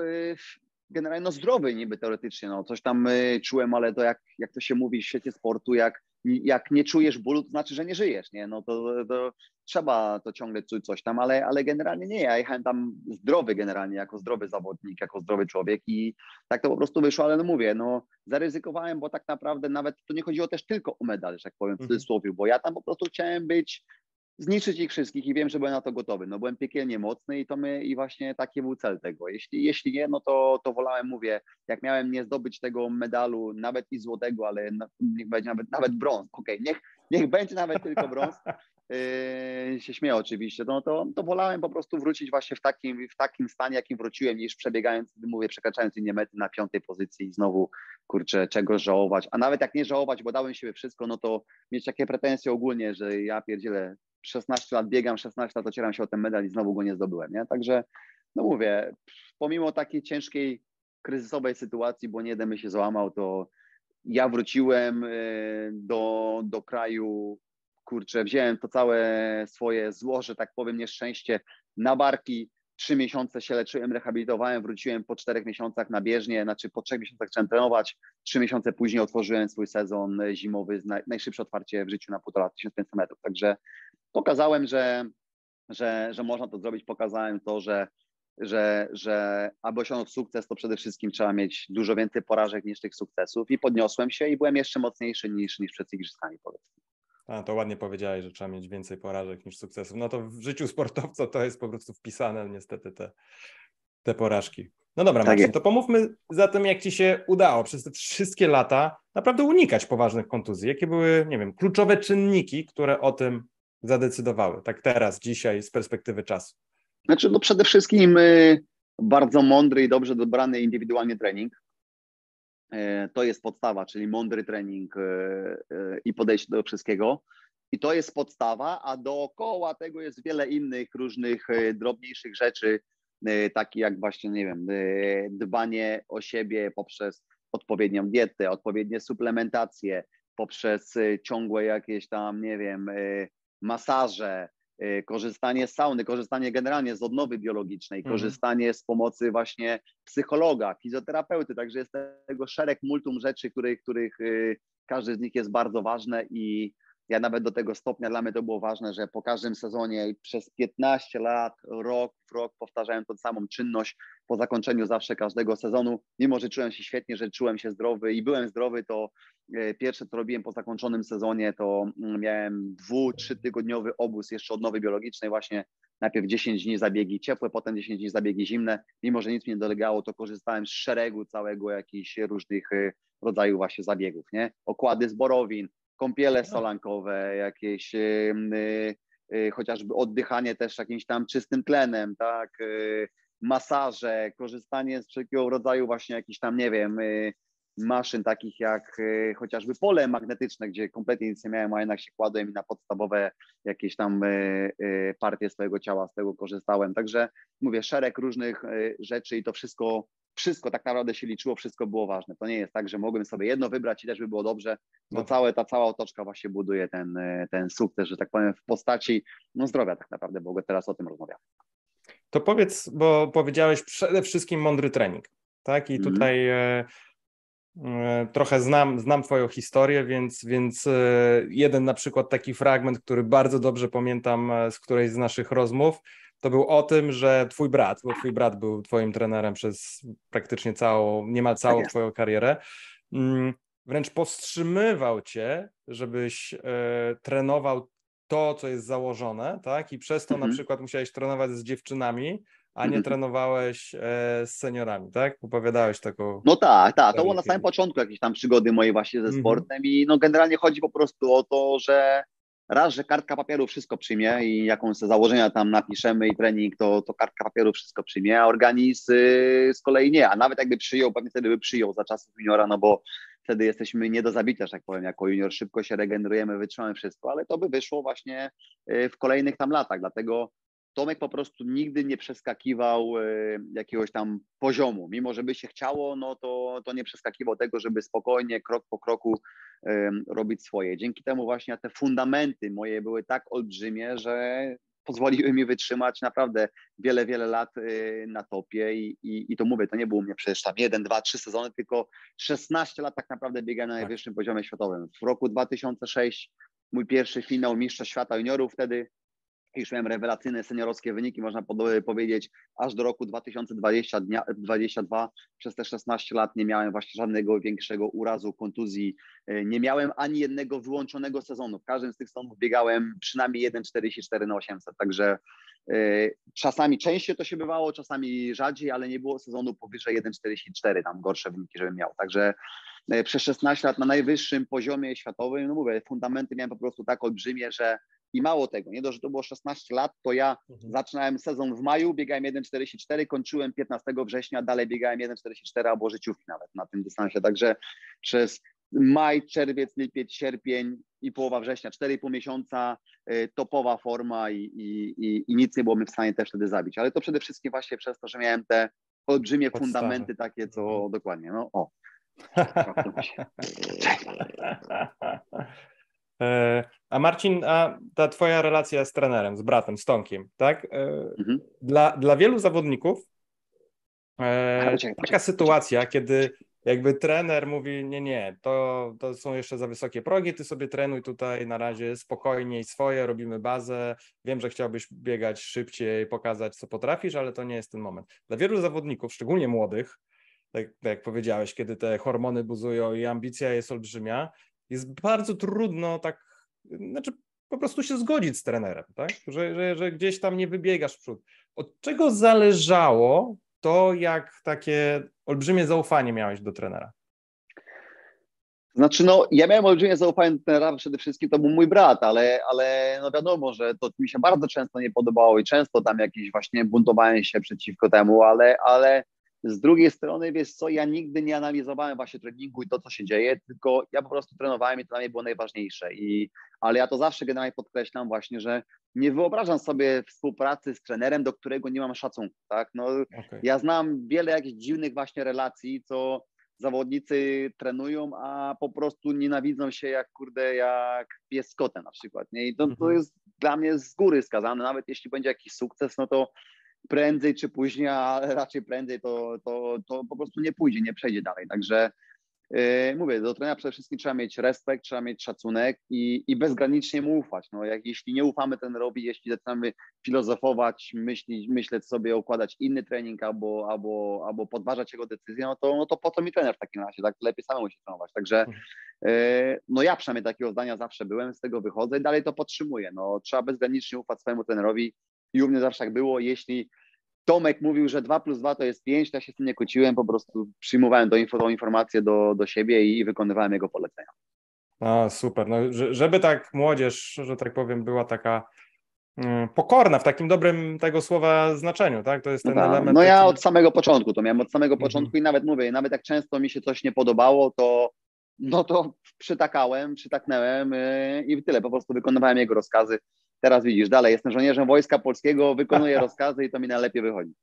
generalnie no, zdrowy niby teoretycznie, no, coś tam y, czułem, ale to jak, jak to się mówi w świecie sportu, jak, jak nie czujesz bólu, to znaczy, że nie żyjesz, nie, no to, to trzeba to ciągle czuć coś tam, ale, ale generalnie nie, ja jechałem tam zdrowy generalnie, jako zdrowy zawodnik, jako zdrowy człowiek i tak to po prostu wyszło, ale no mówię, no zaryzykowałem, bo tak naprawdę nawet to nie chodziło też tylko o medal, że tak powiem w mhm. cudzysłowie, bo ja tam po prostu chciałem być zniszczyć ich wszystkich i wiem, że byłem na to gotowy. No byłem piekielnie mocny i to my i właśnie taki był cel tego. Jeśli, jeśli nie, no to, to wolałem, mówię, jak miałem nie zdobyć tego medalu, nawet i złotego, ale niech będzie nawet, nawet brąz, okej, okay, niech, niech będzie nawet tylko brąz, yy, się śmieję oczywiście, no to, to wolałem po prostu wrócić właśnie w takim, w takim stanie, jakim wróciłem, niż przebiegając, mówię, przekraczając inne mety na piątej pozycji i znowu, kurczę, czego żałować, a nawet jak nie żałować, bo dałem siebie wszystko, no to mieć takie pretensje ogólnie, że ja pierdzielę 16 lat biegam, 16 lat ocieram się o ten medal i znowu go nie zdobyłem, nie? Także, no mówię, pomimo takiej ciężkiej, kryzysowej sytuacji, bo nie jeden się załamał, to ja wróciłem y, do, do kraju, kurczę, wziąłem to całe swoje zło, że tak powiem, nieszczęście na barki, trzy miesiące się leczyłem, rehabilitowałem, wróciłem po czterech miesiącach na bieżnię, znaczy po trzech miesiącach zacząłem trenować, trzy miesiące później otworzyłem swój sezon zimowy, najszybsze otwarcie w życiu na półtora 1500 metrów, także pokazałem, że, że, że można to zrobić, pokazałem to, że, że, że aby osiągnąć sukces, to przede wszystkim trzeba mieć dużo więcej porażek niż tych sukcesów i podniosłem się i byłem jeszcze mocniejszy niż, niż przed igrzyskami, powiedzmy. A, to ładnie powiedziałeś, że trzeba mieć więcej porażek niż sukcesów. No to w życiu sportowca to jest po prostu wpisane niestety te, te porażki. No dobra, tak Marcin, to pomówmy za tym, jak Ci się udało przez te wszystkie lata naprawdę unikać poważnych kontuzji. Jakie były, nie wiem, kluczowe czynniki, które o tym zadecydowały, tak teraz, dzisiaj, z perspektywy czasu? Znaczy, no przede wszystkim y, bardzo mądry i dobrze dobrany indywidualnie trening. Y, to jest podstawa, czyli mądry trening y, i podejście do wszystkiego. I to jest podstawa, a dookoła tego jest wiele innych różnych drobniejszych rzeczy, takich jak właśnie, nie wiem, dbanie o siebie poprzez odpowiednią dietę, odpowiednie suplementacje, poprzez ciągłe jakieś tam, nie wiem, masaże, y, korzystanie z sauny, korzystanie generalnie z odnowy biologicznej, mhm. korzystanie z pomocy właśnie psychologa, fizjoterapeuty, także jest tego szereg multum rzeczy, których, których y, każdy z nich jest bardzo ważne i ja nawet do tego stopnia dla mnie to było ważne, że po każdym sezonie przez 15 lat, rok w rok powtarzałem tą samą czynność po zakończeniu zawsze każdego sezonu. Mimo, że czułem się świetnie, że czułem się zdrowy i byłem zdrowy, to e, pierwsze co robiłem po zakończonym sezonie to mm, miałem dwu, trzy tygodniowy obóz jeszcze odnowy biologicznej właśnie najpierw 10 dni zabiegi ciepłe, potem 10 dni zabiegi zimne. Mimo, że nic mi nie dolegało, to korzystałem z szeregu całego jakichś różnych e, rodzajów właśnie zabiegów, nie? Okłady z borowin, kąpiele solankowe, jakieś y, y, chociażby oddychanie też jakimś tam czystym tlenem, tak, y, masaże, korzystanie z wszelkiego rodzaju właśnie jakichś tam, nie wiem, maszyn takich jak chociażby pole magnetyczne, gdzie kompletnie nic nie miałem, a jednak się kładłem i na podstawowe jakieś tam partie swojego ciała z tego korzystałem. Także mówię, szereg różnych rzeczy i to wszystko wszystko tak naprawdę się liczyło, wszystko było ważne. To nie jest tak, że mogłem sobie jedno wybrać i też by było dobrze, bo no. całe, ta cała otoczka właśnie buduje ten, e, ten sukces, że tak powiem, w postaci no, zdrowia tak naprawdę, bo teraz o tym rozmawiamy. To powiedz, bo powiedziałeś przede wszystkim mądry trening, tak? I mhm. tutaj mm. e, trochę znam, znam Twoją historię, więc, więc e, jeden na przykład taki fragment, który bardzo dobrze pamiętam e, z którejś z naszych rozmów, to był o tym, że twój brat, bo twój brat był twoim trenerem przez praktycznie całą, niemal całą tak twoją karierę, mm, wręcz powstrzymywał cię, żebyś e, trenował to, co jest założone, tak? I przez to mhm. na przykład musiałeś trenować z dziewczynami, a nie mhm. trenowałeś e, z seniorami, tak? Opowiadałeś taką. No tak, tak. To było na samym początku jakieś tam przygody mojej właśnie ze mhm. sportem i no generalnie chodzi po prostu o to, że raz, że kartka papieru wszystko przyjmie i jakąś założenia tam napiszemy i trening, to, to kartka papieru wszystko przyjmie, a organizm y, z kolei nie, a nawet jakby przyjął, pewnie wtedy by przyjął za czasów juniora, no bo wtedy jesteśmy nie do zabicia, że tak powiem, jako junior. Szybko się regenerujemy, wytrzymamy wszystko, ale to by wyszło właśnie y, w kolejnych tam latach, dlatego Tomek po prostu nigdy nie przeskakiwał e, jakiegoś tam poziomu. Mimo, że by się chciało, no to, to nie przeskakiwał tego, żeby spokojnie, krok po kroku robić swoje. Dzięki temu właśnie te fundamenty moje były tak olbrzymie, że pozwoliły mi wytrzymać naprawdę wiele, wiele lat e, na topie i, i, i to mówię, to nie było mnie przecież tam jeden, dwa, trzy sezony, tylko 16 lat tak naprawdę biegałem na tak. najwyższym poziomie światowym. W roku 2006 mój pierwszy finał Mistrza Świata Juniorów wtedy już miałem rewelacyjne seniorowskie wyniki, można powiedzieć, aż do roku 2022. Przez te 16 lat nie miałem właśnie żadnego większego urazu, kontuzji. E, nie miałem ani jednego wyłączonego sezonu. W każdym z tych sezonów biegałem przynajmniej 1,44 na 800, także e, czasami częściej to się bywało, czasami rzadziej, ale nie było sezonu powyżej 1,44, tam gorsze wyniki, żebym miał. Także e, przez 16 lat na najwyższym poziomie światowym, no mówię, fundamenty miałem po prostu tak olbrzymie, że i mało tego, nie dość, że to było 16 lat, to ja mhm. zaczynałem sezon w maju, biegałem 1,44, kończyłem 15 września, dalej biegałem 1,44 albo życiówki nawet na tym dystansie. Także przez maj, czerwiec, lipiec, sierpień i połowa września, 4,5 miesiąca, y, topowa forma i, i, i, i, nic nie było mi w stanie też wtedy zabić. Ale to przede wszystkim właśnie przez to, że miałem te olbrzymie Podstawy. fundamenty takie, co mhm. dokładnie, no o. E, a Marcin, a ta twoja relacja z trenerem, z bratem, z Tomkiem, tak? E, mhm. Dla, dla wielu zawodników e, taka sytuacja, kiedy jakby trener mówi, nie, nie, to, to są jeszcze za wysokie progi, ty sobie trenuj tutaj na razie spokojniej swoje, robimy bazę, wiem, że chciałbyś biegać szybciej, pokazać, co potrafisz, ale to nie jest ten moment. Dla wielu zawodników, szczególnie młodych, tak, tak jak powiedziałeś, kiedy te hormony buzują i ambicja jest olbrzymia, jest bardzo trudno tak, znaczy po prostu się zgodzić z trenerem, tak? Że, że, że gdzieś tam nie wybiegasz w przód. Od czego zależało to, jak takie olbrzymie zaufanie miałeś do trenera? Znaczy, no, ja miałem olbrzymie zaufanie do trenera, przede wszystkim to był mój brat, ale, ale no wiadomo, że to mi się bardzo często nie podobało i często tam jakieś właśnie buntowałem się przeciwko temu, ale, ale z drugiej strony, wiesz co, ja nigdy nie analizowałem właśnie treningu i to, co się dzieje, tylko ja po prostu trenowałem i to dla mnie było najważniejsze. I, ale ja to zawsze generalnie podkreślam właśnie, że nie wyobrażam sobie współpracy z trenerem, do którego nie mam szacunku, tak? No, okay. Ja znam wiele jakichś dziwnych właśnie relacji, co zawodnicy trenują, a po prostu nienawidzą się jak kurde, jak pies z kotem na przykład, nie? I to, to mhm. jest dla mnie z góry skazane, nawet jeśli będzie jakiś sukces, no to prędzej czy później, ale raczej prędzej to, to, to po prostu nie pójdzie, nie przejdzie dalej. Także yy, mówię, do trenera przede wszystkim trzeba mieć respekt, trzeba mieć szacunek i, i bezgranicznie mu ufać. No, jak, jeśli nie ufamy trenerowi, jeśli zaczynamy filozofować, myśleć, myśleć sobie, układać inny trening albo, albo, albo podważać jego decyzję, no to, no to po co mi trener w takim razie, tak? Lepiej samemu się trenować. Także yy, no ja przynajmniej takiego zdania zawsze byłem, z tego wychodzę i dalej to podtrzymuję. No, trzeba bezgranicznie ufać swojemu trenerowi, i u mnie zawsze tak było. Jeśli Tomek mówił, że 2 plus 2 to jest 5, to ja się z tym nie kłóciłem, po prostu przyjmowałem do info, tą informację do, do siebie i wykonywałem jego polecenia. A, super. No, żeby tak młodzież, że tak powiem, była taka mm, pokorna w takim dobrym tego słowa znaczeniu, tak? To jest ten no element. No ja taki... od samego początku to miałem, od samego mhm. początku i nawet mówię, nawet jak często mi się coś nie podobało, to no to przytakałem, przytaknęłem yy, i tyle, po prostu wykonywałem jego rozkazy. Teraz widzisz, dalej jestem żołnierzem Wojska Polskiego, wykonuję rozkazy i to mi najlepiej wychodzi.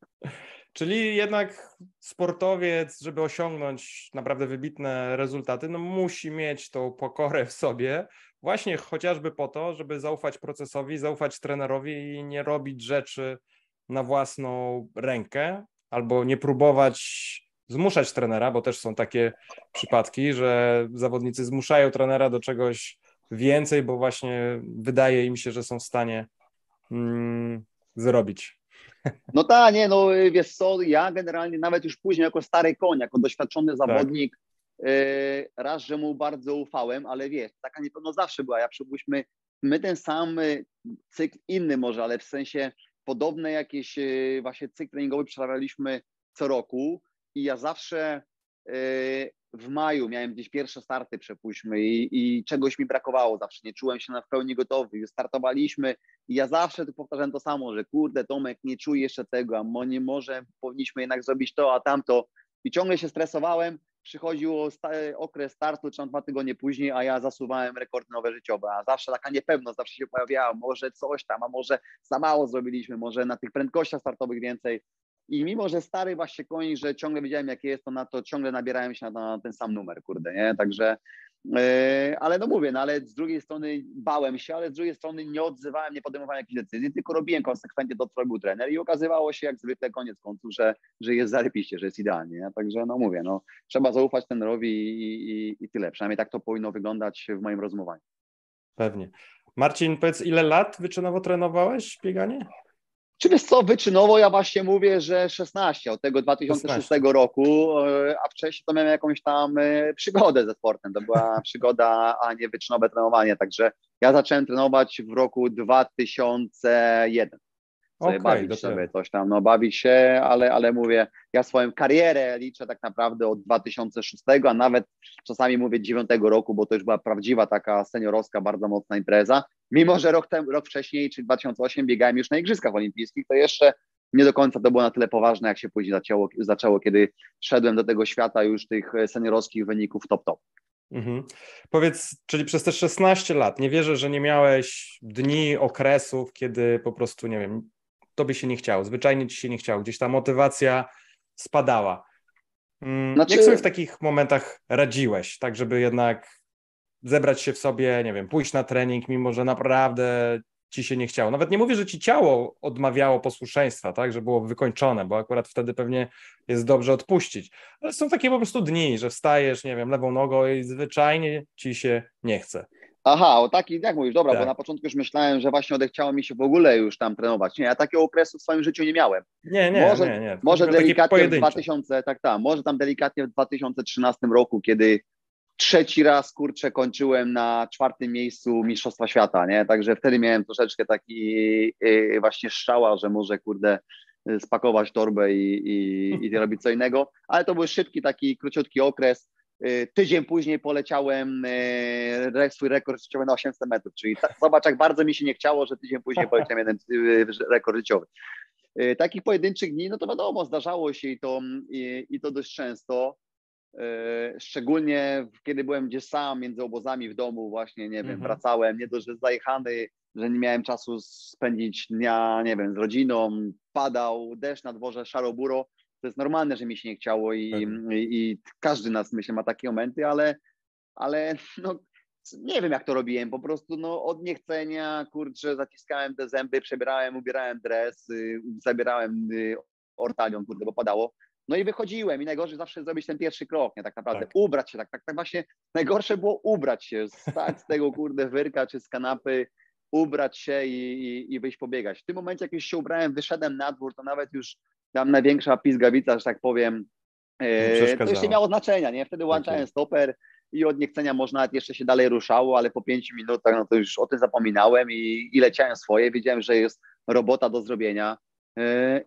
Czyli jednak sportowiec, żeby osiągnąć naprawdę wybitne rezultaty, no musi mieć tą pokorę w sobie, właśnie chociażby po to, żeby zaufać procesowi, zaufać trenerowi i nie robić rzeczy na własną rękę, albo nie próbować zmuszać trenera, bo też są takie przypadki, że zawodnicy zmuszają trenera do czegoś więcej, bo właśnie wydaje im się, że są w stanie mm, zrobić. No tak, nie, no wiesz co, ja generalnie nawet już później jako stary koń, jako doświadczony tak. zawodnik, tak. raz, że mu bardzo ufałem, ale wiesz, taka niepewność zawsze była. Ja przypuśćmy, my ten sam y, cykl, inny może, ale w sensie podobne jakieś y, właśnie cykl treningowy przeprawialiśmy co roku i ja zawsze w maju miałem gdzieś pierwsze starty, przepuśćmy, i, i czegoś mi brakowało zawsze, nie czułem się na w pełni gotowy, startowaliśmy i ja zawsze tu powtarzam to samo, że kurde Tomek, nie czuję jeszcze tego, a nie może, powinniśmy jednak zrobić to, a tamto. I ciągle się stresowałem, przychodził okres startu, czy dwa tygodnie później, a ja zasuwałem rekordy nowe życiowe, a zawsze taka niepewność zawsze się pojawiała, może coś tam, a może za mało zrobiliśmy, może na tych prędkościach startowych więcej, i mimo, że stary właśnie koń, że ciągle wiedziałem, jakie jest to na to, ciągle nabierałem się na, na ten sam numer, kurde, nie? Także, yy, ale no mówię, no ale z drugiej strony bałem się, ale z drugiej strony nie odzywałem, nie podejmowałem jakichś decyzji, tylko robiłem konsekwentnie to, co robił trener i okazywało się, jak zwykle, koniec końców, że, że jest zarypiście, że jest idealnie, nie? Także, no mówię, no trzeba zaufać trenerowi i, i, i tyle. Przynajmniej tak to powinno wyglądać w moim rozmowaniu. Pewnie. Marcin, powiedz, ile lat wyczynowo trenowałeś bieganie? Czy wiesz co, wyczynowo ja właśnie mówię, że 16 od tego 2006 16. roku, e, a wcześniej to miałem jakąś tam e, przygodę ze sportem. To była przygoda, a nie wyczynowe trenowanie. Także ja zacząłem trenować w roku 2001 sobie okay, bawić sobie coś tam, no bawić się, ale, ale mówię, ja swoją karierę liczę tak naprawdę od 2006, a nawet czasami mówię 9 roku, bo to już była prawdziwa taka seniorowska, bardzo mocna impreza. Mimo, że rok, tem, rok wcześniej, czyli 2008 biegałem już na Igrzyskach Olimpijskich, to jeszcze nie do końca to było na tyle poważne, jak się później zaczęło, zaczęło kiedy szedłem do tego świata już tych seniorowskich wyników top-top. Mhm. Powiedz, czyli przez te 16 lat nie wierzę, że nie miałeś dni, okresów, kiedy po prostu, nie wiem, tobie się nie chciało, zwyczajnie ci się nie chciało, gdzieś ta motywacja spadała. Mm, znaczy... Jak sobie w takich momentach radziłeś, tak żeby jednak zebrać się w sobie, nie wiem, pójść na trening, mimo że naprawdę ci się nie chciało. Nawet nie mówię, że ci ciało odmawiało posłuszeństwa, tak, że było wykończone, bo akurat wtedy pewnie jest dobrze odpuścić. Ale są takie po prostu dni, że wstajesz, nie wiem, lewą nogą i zwyczajnie ci się nie chce. Aha, o taki, jak mówisz, dobra, tak. bo na początku już myślałem, że właśnie odechciało mi się w ogóle już tam trenować. Nie, ja takiego okresu w swoim życiu nie miałem. Nie, nie, może, nie, nie. Może delikatnie w 2000, tak, tak, może tam delikatnie w 2013 roku, kiedy trzeci raz, kurczę, kończyłem na czwartym miejscu Mistrzostwa Świata, nie? Także wtedy miałem troszeczkę taki yy, właśnie szczała, że może, kurde, spakować torbę i, i, i robić co innego, ale to był szybki, taki króciutki okres, Y, tydzień później poleciałem y, swój rekord życiowy na 800 metrów, czyli zobacz, jak bardzo mi się nie chciało, że tydzień później poleciałem jeden y, rekord życiowy. Takich pojedynczych dni, no to wiadomo, zdarzało się i to, i, i to dość często. Szczególnie kiedy byłem gdzieś sam między obozami w domu, właśnie, nie wiem, mhm. wracałem, nie dość, że zajechany, że nie miałem czasu spędzić dnia, nie wiem, z rodziną, padał deszcz na dworze, szaro buro, to jest normalne, że mi się nie chciało i, tak. i, i każdy nas, myślę, ma takie momenty, ale, ale no, nie wiem, jak to robiłem, po prostu no, od niechcenia, kurczę, zaciskałem te zęby, przebierałem, ubierałem dres, y, zabierałem y, ortalion, kurde, bo padało. No i wychodziłem i najgorsze zawsze zrobić ten pierwszy krok, nie tak naprawdę, tak. ubrać się, tak, tak, tak właśnie, najgorsze było ubrać się, stać z tego, kurde, wyrka czy z kanapy, ubrać się i, i, i wyjść pobiegać. W tym momencie, jak już się ubrałem, wyszedłem na dwór, to nawet już tam największa pizgawica, że tak powiem, e, to już nie miało znaczenia, nie? Wtedy łączałem okay. stoper i od niechcenia można nawet jeszcze się dalej ruszało, ale po pięciu minutach no to już o tym zapominałem i, i leciałem swoje, wiedziałem, że jest robota do zrobienia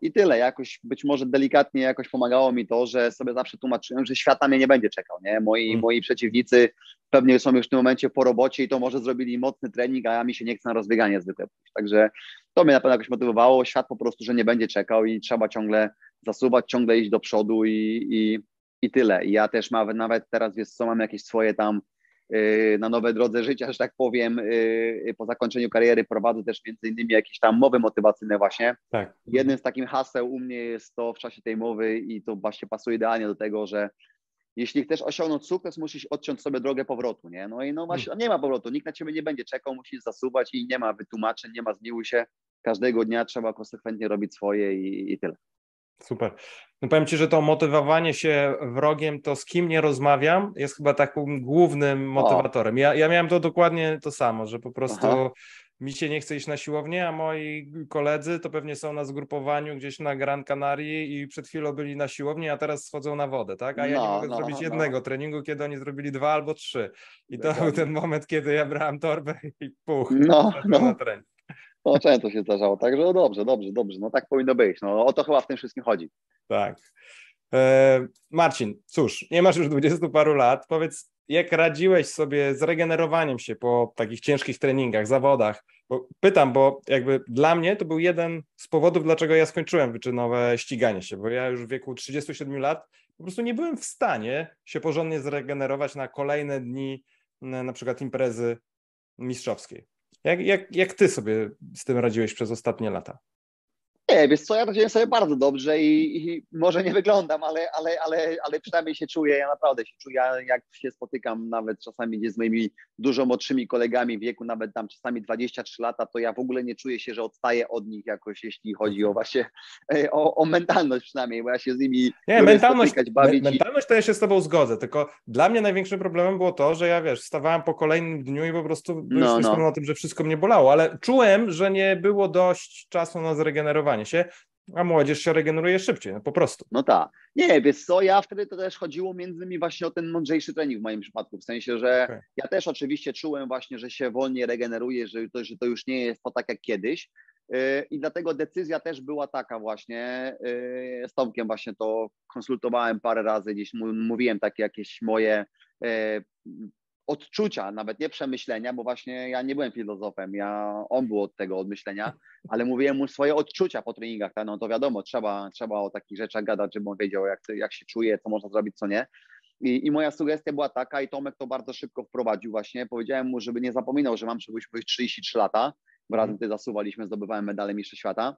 i tyle. Jakoś być może delikatnie jakoś pomagało mi to, że sobie zawsze tłumaczyłem, że świat na mnie nie będzie czekał, nie? Moi, hmm. moi przeciwnicy pewnie są już w tym momencie po robocie i to może zrobili mocny trening, a ja mi się nie chce na rozbieganie zwykle. Także to mnie na pewno jakoś motywowało. Świat po prostu, że nie będzie czekał i trzeba ciągle zasuwać, ciągle iść do przodu i, i, i tyle. I ja też mam, nawet teraz, wiesz co, mam jakieś swoje tam yy, na nowe drodze życia, że tak powiem, yy, po zakończeniu kariery prowadzę też między innymi jakieś tam mowy motywacyjne właśnie. Tak. Jednym z takich haseł u mnie jest to w czasie tej mowy i to właśnie pasuje idealnie do tego, że jeśli chcesz osiągnąć sukces, musisz odciąć sobie drogę powrotu, nie? No i no właśnie, hmm. nie ma powrotu, nikt na ciebie nie będzie czekał, musisz zasuwać i nie ma wytłumaczeń, nie ma zmiłuj się. Każdego dnia trzeba konsekwentnie robić swoje i, i tyle. Super. No powiem Ci, że to motywowanie się wrogiem, to z kim nie rozmawiam, jest chyba takim głównym motywatorem. Ja, ja miałem to dokładnie to samo, że po prostu Aha mi się nie chce iść na siłownię, a moi koledzy to pewnie są na zgrupowaniu gdzieś na Gran Canaria i przed chwilą byli na siłowni, a teraz schodzą na wodę, tak? A ja no, nie mogę no, zrobić no. jednego treningu, kiedy oni zrobili dwa albo trzy. I to był ten moment, kiedy ja brałem torbę i puch, no, no. na trening. No często się zdarzało, także no dobrze, dobrze, dobrze, no tak powinno być. No o to chyba w tym wszystkim chodzi. Tak. E, Marcin, cóż, nie masz już dwudziestu paru lat. Powiedz, jak radziłeś sobie z regenerowaniem się po takich ciężkich treningach, zawodach? Bo pytam, bo jakby dla mnie to był jeden z powodów, dlaczego ja skończyłem wyczynowe ściganie się, bo ja już w wieku 37 lat po prostu nie byłem w stanie się porządnie zregenerować na kolejne dni, na przykład imprezy mistrzowskiej. Jak, jak, jak ty sobie z tym radziłeś przez ostatnie lata? Nie, wiesz co, ja radziłem sobie bardzo dobrze i, i, może nie wyglądam, ale, ale, ale, ale przynajmniej się czuję, ja naprawdę się czuję, jak się spotykam nawet czasami gdzie z moimi dużo młodszymi kolegami w wieku, nawet tam czasami 23 lata, to ja w ogóle nie czuję się, że odstaję od nich jakoś, jeśli chodzi o właśnie, e, o, o mentalność przynajmniej, bo ja się z nimi Nie, mentalność, bawić. mentalność to ja się z tobą zgodzę, tylko dla mnie największym problemem było to, że ja wiesz, wstawałem po kolejnym dniu i po prostu no, no. o tym, że wszystko mnie bolało, ale czułem, że nie było dość czasu na zregenerowanie się, a młodzież się regeneruje szybciej, no po prostu. No tak. Nie, wiesz co, ja wtedy to też chodziło między innymi właśnie o ten mądrzejszy trening w moim przypadku, w sensie, że okay. ja też oczywiście czułem właśnie, że się wolniej regeneruje, że to, że to już nie jest to tak jak kiedyś yy, i dlatego decyzja też była taka właśnie, yy, z Tomkiem właśnie to konsultowałem parę razy, gdzieś mówiłem takie jakieś moje yy, odczucia, nawet nie przemyślenia, bo właśnie ja nie byłem filozofem, ja, on był od tego odmyślenia, ale mówiłem mu swoje odczucia po treningach, tak? no to wiadomo, trzeba, trzeba o takich rzeczach gadać, żeby on wiedział, jak, jak się czuje, co można zrobić, co nie. I, I, moja sugestia była taka, i Tomek to bardzo szybko wprowadził właśnie. Powiedziałem mu, żeby nie zapominał, że mam przybyć 33 lata, bo razem ty zasuwaliśmy, zdobywałem medale Mistrza Świata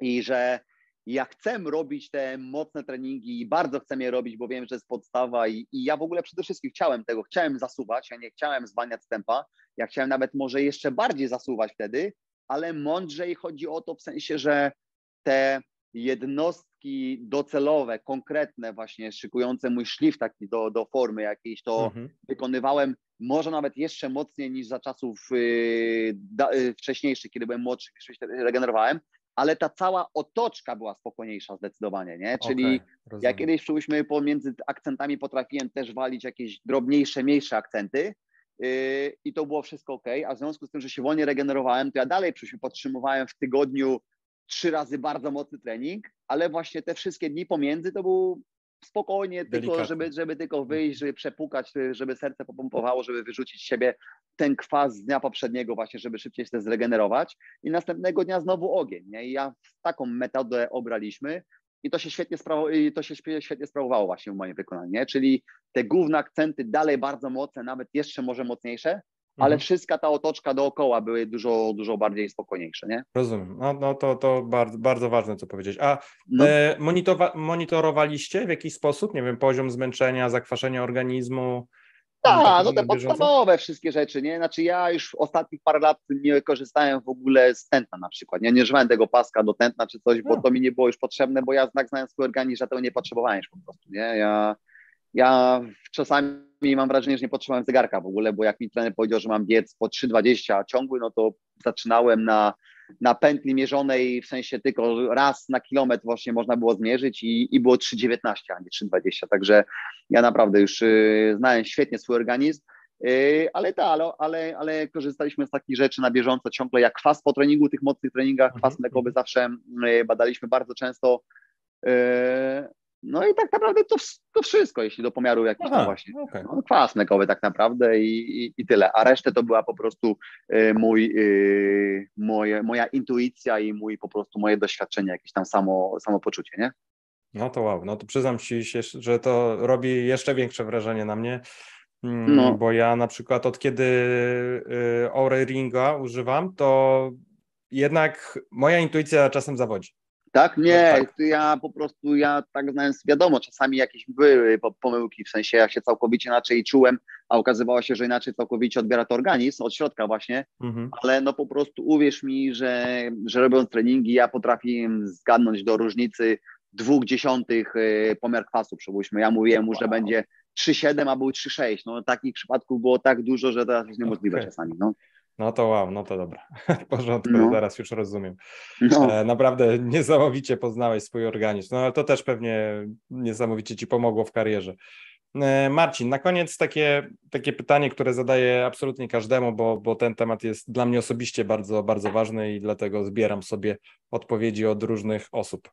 i że ja chcę robić te mocne treningi i bardzo chcę je robić, bo wiem, że jest podstawa i, i, ja w ogóle przede wszystkim chciałem tego, chciałem zasuwać, ja nie chciałem zwalniać tempa, ja chciałem nawet może jeszcze bardziej zasuwać wtedy, ale mądrzej chodzi o to w sensie, że te jednostki docelowe, konkretne właśnie, szykujące mój szlif taki do, do formy jakiejś, to mhm. wykonywałem może nawet jeszcze mocniej niż za czasów yy, da, yy, wcześniejszych, kiedy byłem młodszy, regenerowałem, ale ta cała otoczka była spokojniejsza zdecydowanie, nie? Czyli okay, ja kiedyś czuliśmy pomiędzy akcentami potrafiłem też walić jakieś drobniejsze, mniejsze akcenty yy, i to było wszystko ok, a w związku z tym, że się wolniej regenerowałem, to ja dalej podtrzymywałem w tygodniu trzy razy bardzo mocny trening, ale właśnie te wszystkie dni pomiędzy to był spokojnie, tylko żeby, żeby tylko wyjść, żeby przepukać, żeby serce popompowało, żeby wyrzucić z siebie ten kwas z dnia poprzedniego właśnie, żeby szybciej się zregenerować i następnego dnia znowu ogień. Nie? I ja taką metodę obraliśmy i to się świetnie, sprawo- to się świetnie sprawowało właśnie w moim wykonaniu, nie? czyli te główne akcenty dalej bardzo mocne, nawet jeszcze może mocniejsze, ale mhm. wszystka ta otoczka dookoła były dużo, dużo bardziej spokojniejsze, nie? Rozumiem. No, no to, to bardzo, bardzo ważne, co powiedzieć. A no. e, monitorowaliście w jakiś sposób, nie wiem, poziom zmęczenia, zakwaszenia organizmu? Tak, no te podstawowe wszystkie rzeczy, nie? Znaczy ja już ostatnich parę lat nie korzystałem w ogóle z tętna na przykład. Ja nie używałem tego paska do tętna czy coś, bo no. to mi nie było już potrzebne, bo ja znak znając swój organizm, że tego nie potrzebowałem już po prostu, nie? Ja, ja czasami mam wrażenie, że nie potrzebowałem zegarka w ogóle, bo jak mi trener powiedział, że mam biec po 3,20 ciągły, no to zaczynałem na, na pętli mierzonej, w sensie tylko raz na kilometr właśnie można było zmierzyć i, i było 3,19, a nie 3,20. Także ja naprawdę już y, znałem świetnie swój organizm. Y, ale tak, ale, ale, ale korzystaliśmy z takich rzeczy na bieżąco ciągle, jak kwas po treningu, tych mocnych treningach, kwas mhm, mlekowy mhm. zawsze y, badaliśmy bardzo często. No i tak naprawdę to, to wszystko, jeśli do pomiaru jakiś Aha, tam właśnie. Okay. No, kwas mlekowy tak naprawdę i, i, i, tyle. A resztę to była po prostu y, mój, y, moje, moja intuicja i mój po prostu moje doświadczenie, jakieś tam samo, samopoczucie, nie? No to wow, no to przyznam Ci się, że to robi jeszcze większe wrażenie na mnie, mm, no. bo ja na przykład od kiedy y, Aure Ringa używam, to jednak moja intuicja czasem zawodzi. Tak? Nie, no tak. ja po prostu, ja tak znając, wiadomo, czasami jakieś były pomyłki, w sensie ja się całkowicie inaczej czułem, a okazywało się, że inaczej całkowicie odbiera to organizm, od środka właśnie, mhm. ale no po prostu uwierz mi, że, że robiąc treningi, ja potrafiłem zgadnąć do różnicy dwóch dziesiątych y, pomiar kwasu, przypuśćmy. Ja mówiłem mu, wow. że będzie 3,7, a był 3,6. No takich przypadków było tak dużo, że to jest niemożliwe okay. czasami. No. No to wow, no to dobra. W porządku, no. zaraz już rozumiem. No. E, naprawdę niesamowicie poznałeś swój organizm. No ale to też pewnie niesamowicie ci pomogło w karierze. E, Marcin, na koniec takie, takie pytanie, które zadaję absolutnie każdemu, bo, bo ten temat jest dla mnie osobiście bardzo, bardzo ważny i dlatego zbieram sobie odpowiedzi od różnych osób.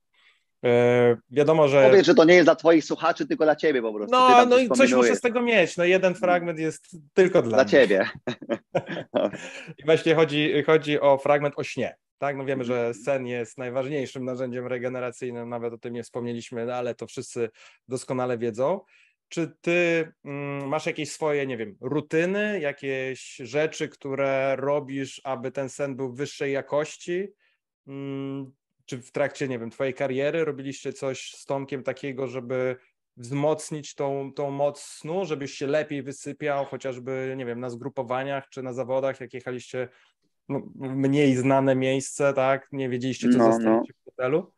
E, wiadomo, że. Powiedz, że to nie jest dla Twoich słuchaczy, tylko dla Ciebie po prostu. No, no i coś muszę z tego mieć. No, jeden fragment jest tylko dla, dla mnie. Ciebie. I właśnie chodzi, chodzi o fragment o śnie. Tak, no wiemy, że sen jest najważniejszym narzędziem regeneracyjnym, nawet o tym nie wspomnieliśmy, no, ale to wszyscy doskonale wiedzą. Czy ty mm, masz jakieś swoje, nie wiem, rutyny, jakieś rzeczy, które robisz, aby ten sen był wyższej jakości? Mm, czy w trakcie, nie wiem, twojej kariery robiliście coś z Tomkiem takiego, żeby wzmocnić tą, tą moc snu, żebyś się lepiej wysypiał, chociażby, nie wiem, na zgrupowaniach czy na zawodach, jak jechaliście no, mniej znane miejsce, tak? Nie wiedzieliście, co no, zostawić no. w hotelu?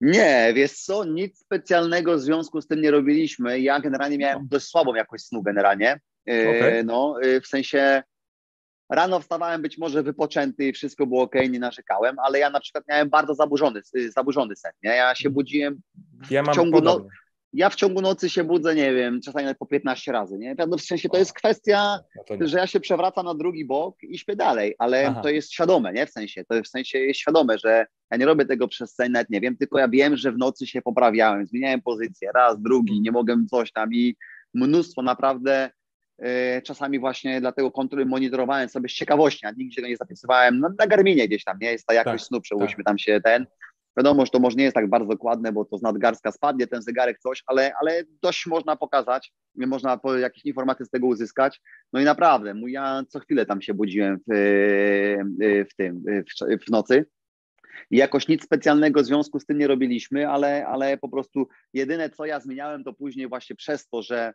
Nie, wiesz co, nic specjalnego w związku z tym nie robiliśmy. Ja generalnie miałem no. dość słabą jakość snu generalnie. Okay. No, y, w sensie Rano wstawałem być może wypoczęty i wszystko było ok, nie narzekałem, ale ja na przykład miałem bardzo zaburzony, y, zaburzony sen. Nie? Ja się mhm. budziłem w ja ciągu nocy. Ja w ciągu nocy się budzę, nie wiem, czasami po 15 razy, nie? W sensie to jest kwestia, no że ja się przewracam na drugi bok i śpię dalej, ale Aha. to jest świadome, nie? W sensie, to w sensie jest świadome, że ja nie robię tego przez sen, nawet nie wiem, tylko ja wiem, że w nocy się poprawiałem, zmieniałem pozycję, raz, drugi, nie mogłem coś tam i mnóstwo naprawdę czasami właśnie dlatego kontroli monitorowałem sobie z ciekawości, a nigdzie go nie zapisywałem. No, na Garminie gdzieś tam, nie? Jest ta jakość tak, snu, przełóżmy tak. tam się ten. Wiadomo, że to może nie jest tak bardzo dokładne, bo to z nadgarstka spadnie ten zegarek, coś, ale, ale dość można pokazać, można jakieś informacje z tego uzyskać. No i naprawdę, ja co chwilę tam się budziłem w, e, w tym, w, w nocy. I jakoś nic specjalnego w związku z tym nie robiliśmy, ale, ale po prostu jedyne, co ja zmieniałem, to później właśnie przez to, że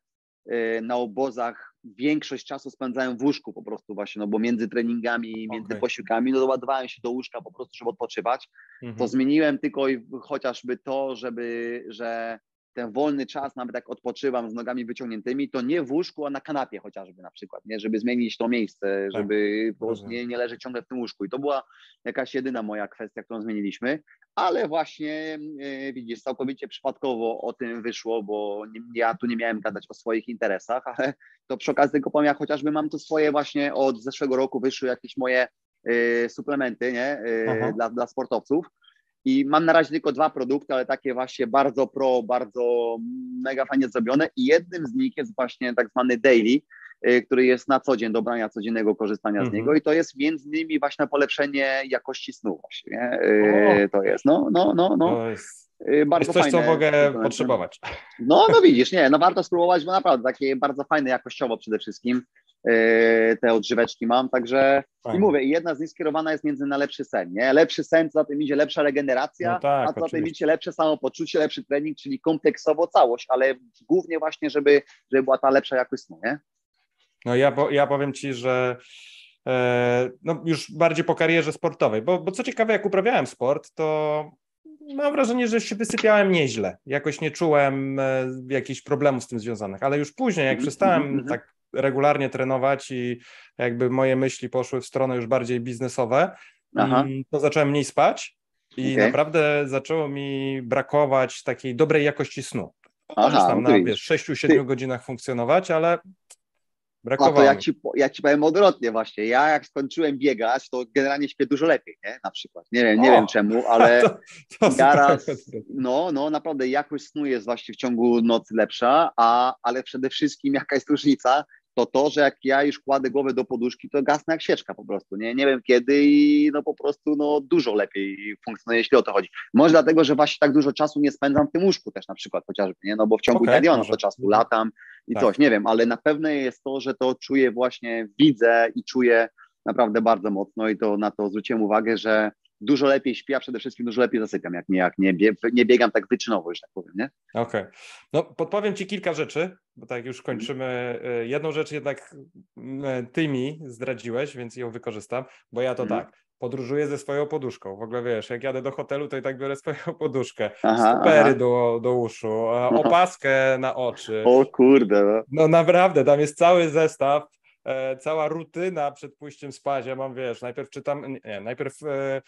na obozach większość czasu spędzałem w łóżku po prostu właśnie, no bo między treningami, między okay. posiłkami, no doładowałem się do łóżka po prostu, żeby odpoczywać. Mm -hmm. To zmieniłem tylko i chociażby to, żeby, że ten wolny czas, nawet jak odpoczywam z nogami wyciągniętymi, to nie w łóżku, a na kanapie chociażby na przykład, nie? żeby zmienić to miejsce, tak. żeby po prostu nie, nie leżeć ciągle w tym łóżku. I to była jakaś jedyna moja kwestia, którą zmieniliśmy, ale właśnie e, widzisz, całkowicie przypadkowo o tym wyszło, bo nie, ja tu nie miałem gadać o swoich interesach, ale to przy okazji tego powiem, ja chociażby mam tu swoje właśnie od zeszłego roku wyszły jakieś moje y, suplementy nie? Y, dla, dla sportowców i mam na razie tylko dwa produkty, ale takie właśnie bardzo pro, bardzo mega fajnie zrobione. I jednym z nich jest właśnie tak zwany daily, y, który jest na co dzień do brania codziennego korzystania mm -hmm. z mhm. niego i to jest między innymi właśnie polepszenie jakości snu właśnie. Y, to jest, no, no, no, no. To jest... Y, bardzo jest coś, fajne. co mogę potrzebować. No, no widzisz, nie, no warto spróbować, bo naprawdę takie bardzo fajne jakościowo przede wszystkim. Yy, te odżyweczki mam, także Fajne. i mówię, jedna z nich skierowana jest między na lepszy sen, nie? Lepszy sen, co za tym idzie lepsza regeneracja, no tak, a co za tym idzie lepsze samopoczucie, lepszy trening, czyli kompleksowo całość, ale głównie właśnie, żeby, żeby była ta lepsza jakość snu, nie? No ja, ja powiem Ci, że e, no już bardziej po karierze sportowej, bo, bo co ciekawe, jak uprawiałem sport, to mam wrażenie, że się wysypiałem nieźle. Jakoś nie czułem e, jakichś problemów z tym związanych, ale już później, jak mhm, przestałem mm -hmm. tak regularnie trenować i jakby moje myśli poszły w stronę już bardziej biznesowe, Aha. Mm, to zacząłem mniej spać i okay. naprawdę zaczęło mi brakować takiej dobrej jakości snu. Możesz tam na wiesz, 6-7 godzinach funkcjonować, ale brakowało. A to ja ci, ja ci powiem odwrotnie właśnie. Ja jak skończyłem biegać, to generalnie śpię dużo lepiej, nie? Na przykład. Nie wiem, nie o, wiem czemu, ale to, to ja raz, no, no naprawdę jakość snu jest właśnie w ciągu nocy lepsza, a, ale przede wszystkim jaka jest różnica, to to, że jak ja już kładę głowę do poduszki, to gasnę jak świeczka po prostu, nie? Nie wiem kiedy i no po prostu no dużo lepiej funkcjonuje, jeśli o to chodzi. Może dlatego, że właśnie tak dużo czasu nie spędzam w tym łóżku też na przykład chociażby, nie? No bo w ciągu okay, dnia to czasu latam i tak. coś, nie wiem, ale na pewno jest to, że to czuję właśnie, widzę i czuję naprawdę bardzo mocno i to na to zwróciłem uwagę, że dużo lepiej śpię, a przede wszystkim dużo lepiej zasypiam, jak nie, jak nie, nie biegam tak wyczynowo, że tak powiem, nie? Okej. Okay. No podpowiem Ci kilka rzeczy, bo tak już kończymy. E, jedną rzecz jednak e, Ty mi zdradziłeś, więc ją wykorzystam, bo ja to mm. tak, podróżuję ze swoją poduszką. W ogóle wiesz, jak jadę do hotelu, to i tak biorę swoją poduszkę, aha, aha. do, do uszu, opaskę na oczy. O kurde. No. no naprawdę, tam jest cały zestaw e, cała rutyna przed pójściem spać. Ja mam, wiesz, najpierw czytam, nie, najpierw e,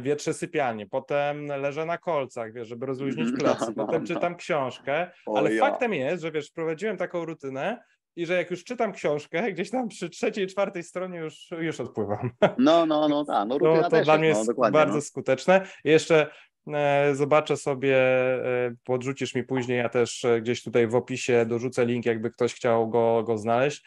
wietrzę sypialnię, potem leżę na kolcach, wiesz, żeby rozluźnić mhm. plecy, no, no, potem no. czytam książkę, ale ja. faktem jest, że wiesz, prowadziłem taką rutynę, i że jak już czytam książkę, gdzieś tam przy trzeciej, czwartej stronie już, już odpływam. No, no, no, tak. No, to, to dla mnie no, jest bardzo no. skuteczne. I jeszcze E, zobaczę sobie, e, podrzucisz mi później, ja też e, gdzieś tutaj w opisie dorzucę link, jakby ktoś chciał go, go znaleźć.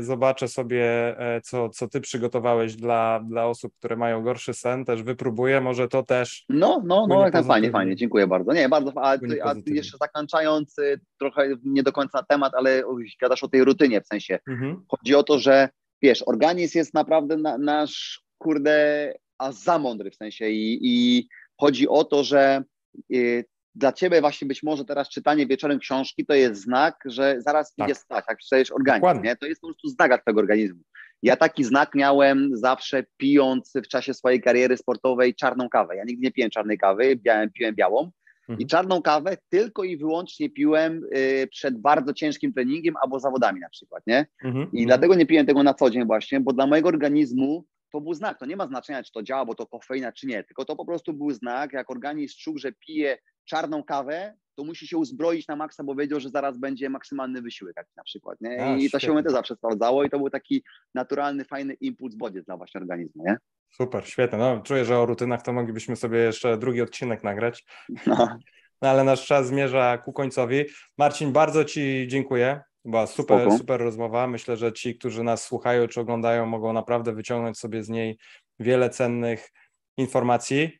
Zobaczę sobie, co, co ty przygotowałeś dla, dla osób, które mają gorszy sen, też wypróbuję, może to też. No, no, no, jak fajnie, fajnie, dziękuję bardzo. Nie, bardzo, a, a jeszcze zakończając, trochę nie do końca temat, ale gadasz o tej rutynie w sensie. Mhm. Chodzi o to, że wiesz, organizm jest naprawdę na, nasz, kurde, a za mądry w sensie i, i Chodzi o to, że y, dla ciebie właśnie być może teraz czytanie wieczorem książki to jest znak, że zaraz tak. idzie stać, jak przejdziesz organizm, nie? To jest po prostu znak tego organizmu. Ja taki znak miałem zawsze pijąc w czasie swojej kariery sportowej czarną kawę. Ja nigdy nie piłem czarnej kawy, białem, piłem białą. Mhm. I czarną kawę tylko i wyłącznie piłem y, przed bardzo ciężkim treningiem albo zawodami na przykład, nie? Mhm. I mhm. dlatego nie piłem tego na co dzień właśnie, bo dla mojego organizmu to był znak. To nie ma znaczenia, czy to działa, bo to kofeina, czy nie, tylko to po prostu był znak. Jak organizm czuł, że pije czarną kawę, to musi się uzbroić na maksa, bo wiedział, że zaraz będzie maksymalny wysiłek na przykład. Nie? A, I to się to zawsze sprawdzało i to był taki naturalny, fajny impuls bodziec dla właśnie organizmu. Nie? Super, świetnie. No, czuję, że o rutynach to moglibyśmy sobie jeszcze drugi odcinek nagrać. No. no ale nasz czas zmierza ku końcowi. Marcin, bardzo Ci dziękuję. Była super, Spoko. super rozmowa. Myślę, że ci, którzy nas słuchają czy oglądają, mogą naprawdę wyciągnąć sobie z niej wiele cennych informacji.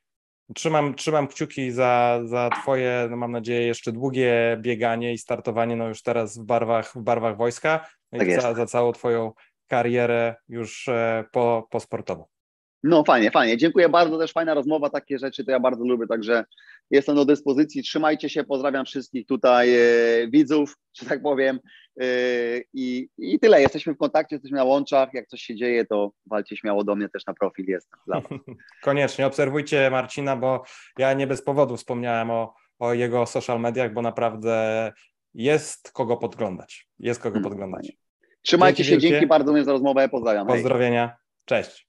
Trzymam, trzymam kciuki za, za Twoje, no mam nadzieję, jeszcze długie bieganie i startowanie, no już teraz w barwach, w barwach wojska no tak i za, za całą Twoją karierę już e, po, po sportowo. No fajnie, fajnie. Dziękuję bardzo, też fajna rozmowa, takie rzeczy to ja bardzo lubię, także jestem do dyspozycji. Trzymajcie się, pozdrawiam wszystkich tutaj e, widzów, że tak powiem. E, i, I tyle, jesteśmy w kontakcie, jesteśmy na łączach. Jak coś się dzieje, to walcie śmiało do mnie też na profil, was. Koniecznie, obserwujcie Marcina, bo ja nie bez powodu wspomniałem o, o jego social mediach, bo naprawdę jest kogo podglądać. Jest kogo hmm, podglądać. Trzymajcie dzięki się, wielkie. dzięki bardzo za rozmowę, pozdrawiam. Pozdrowienia, cześć.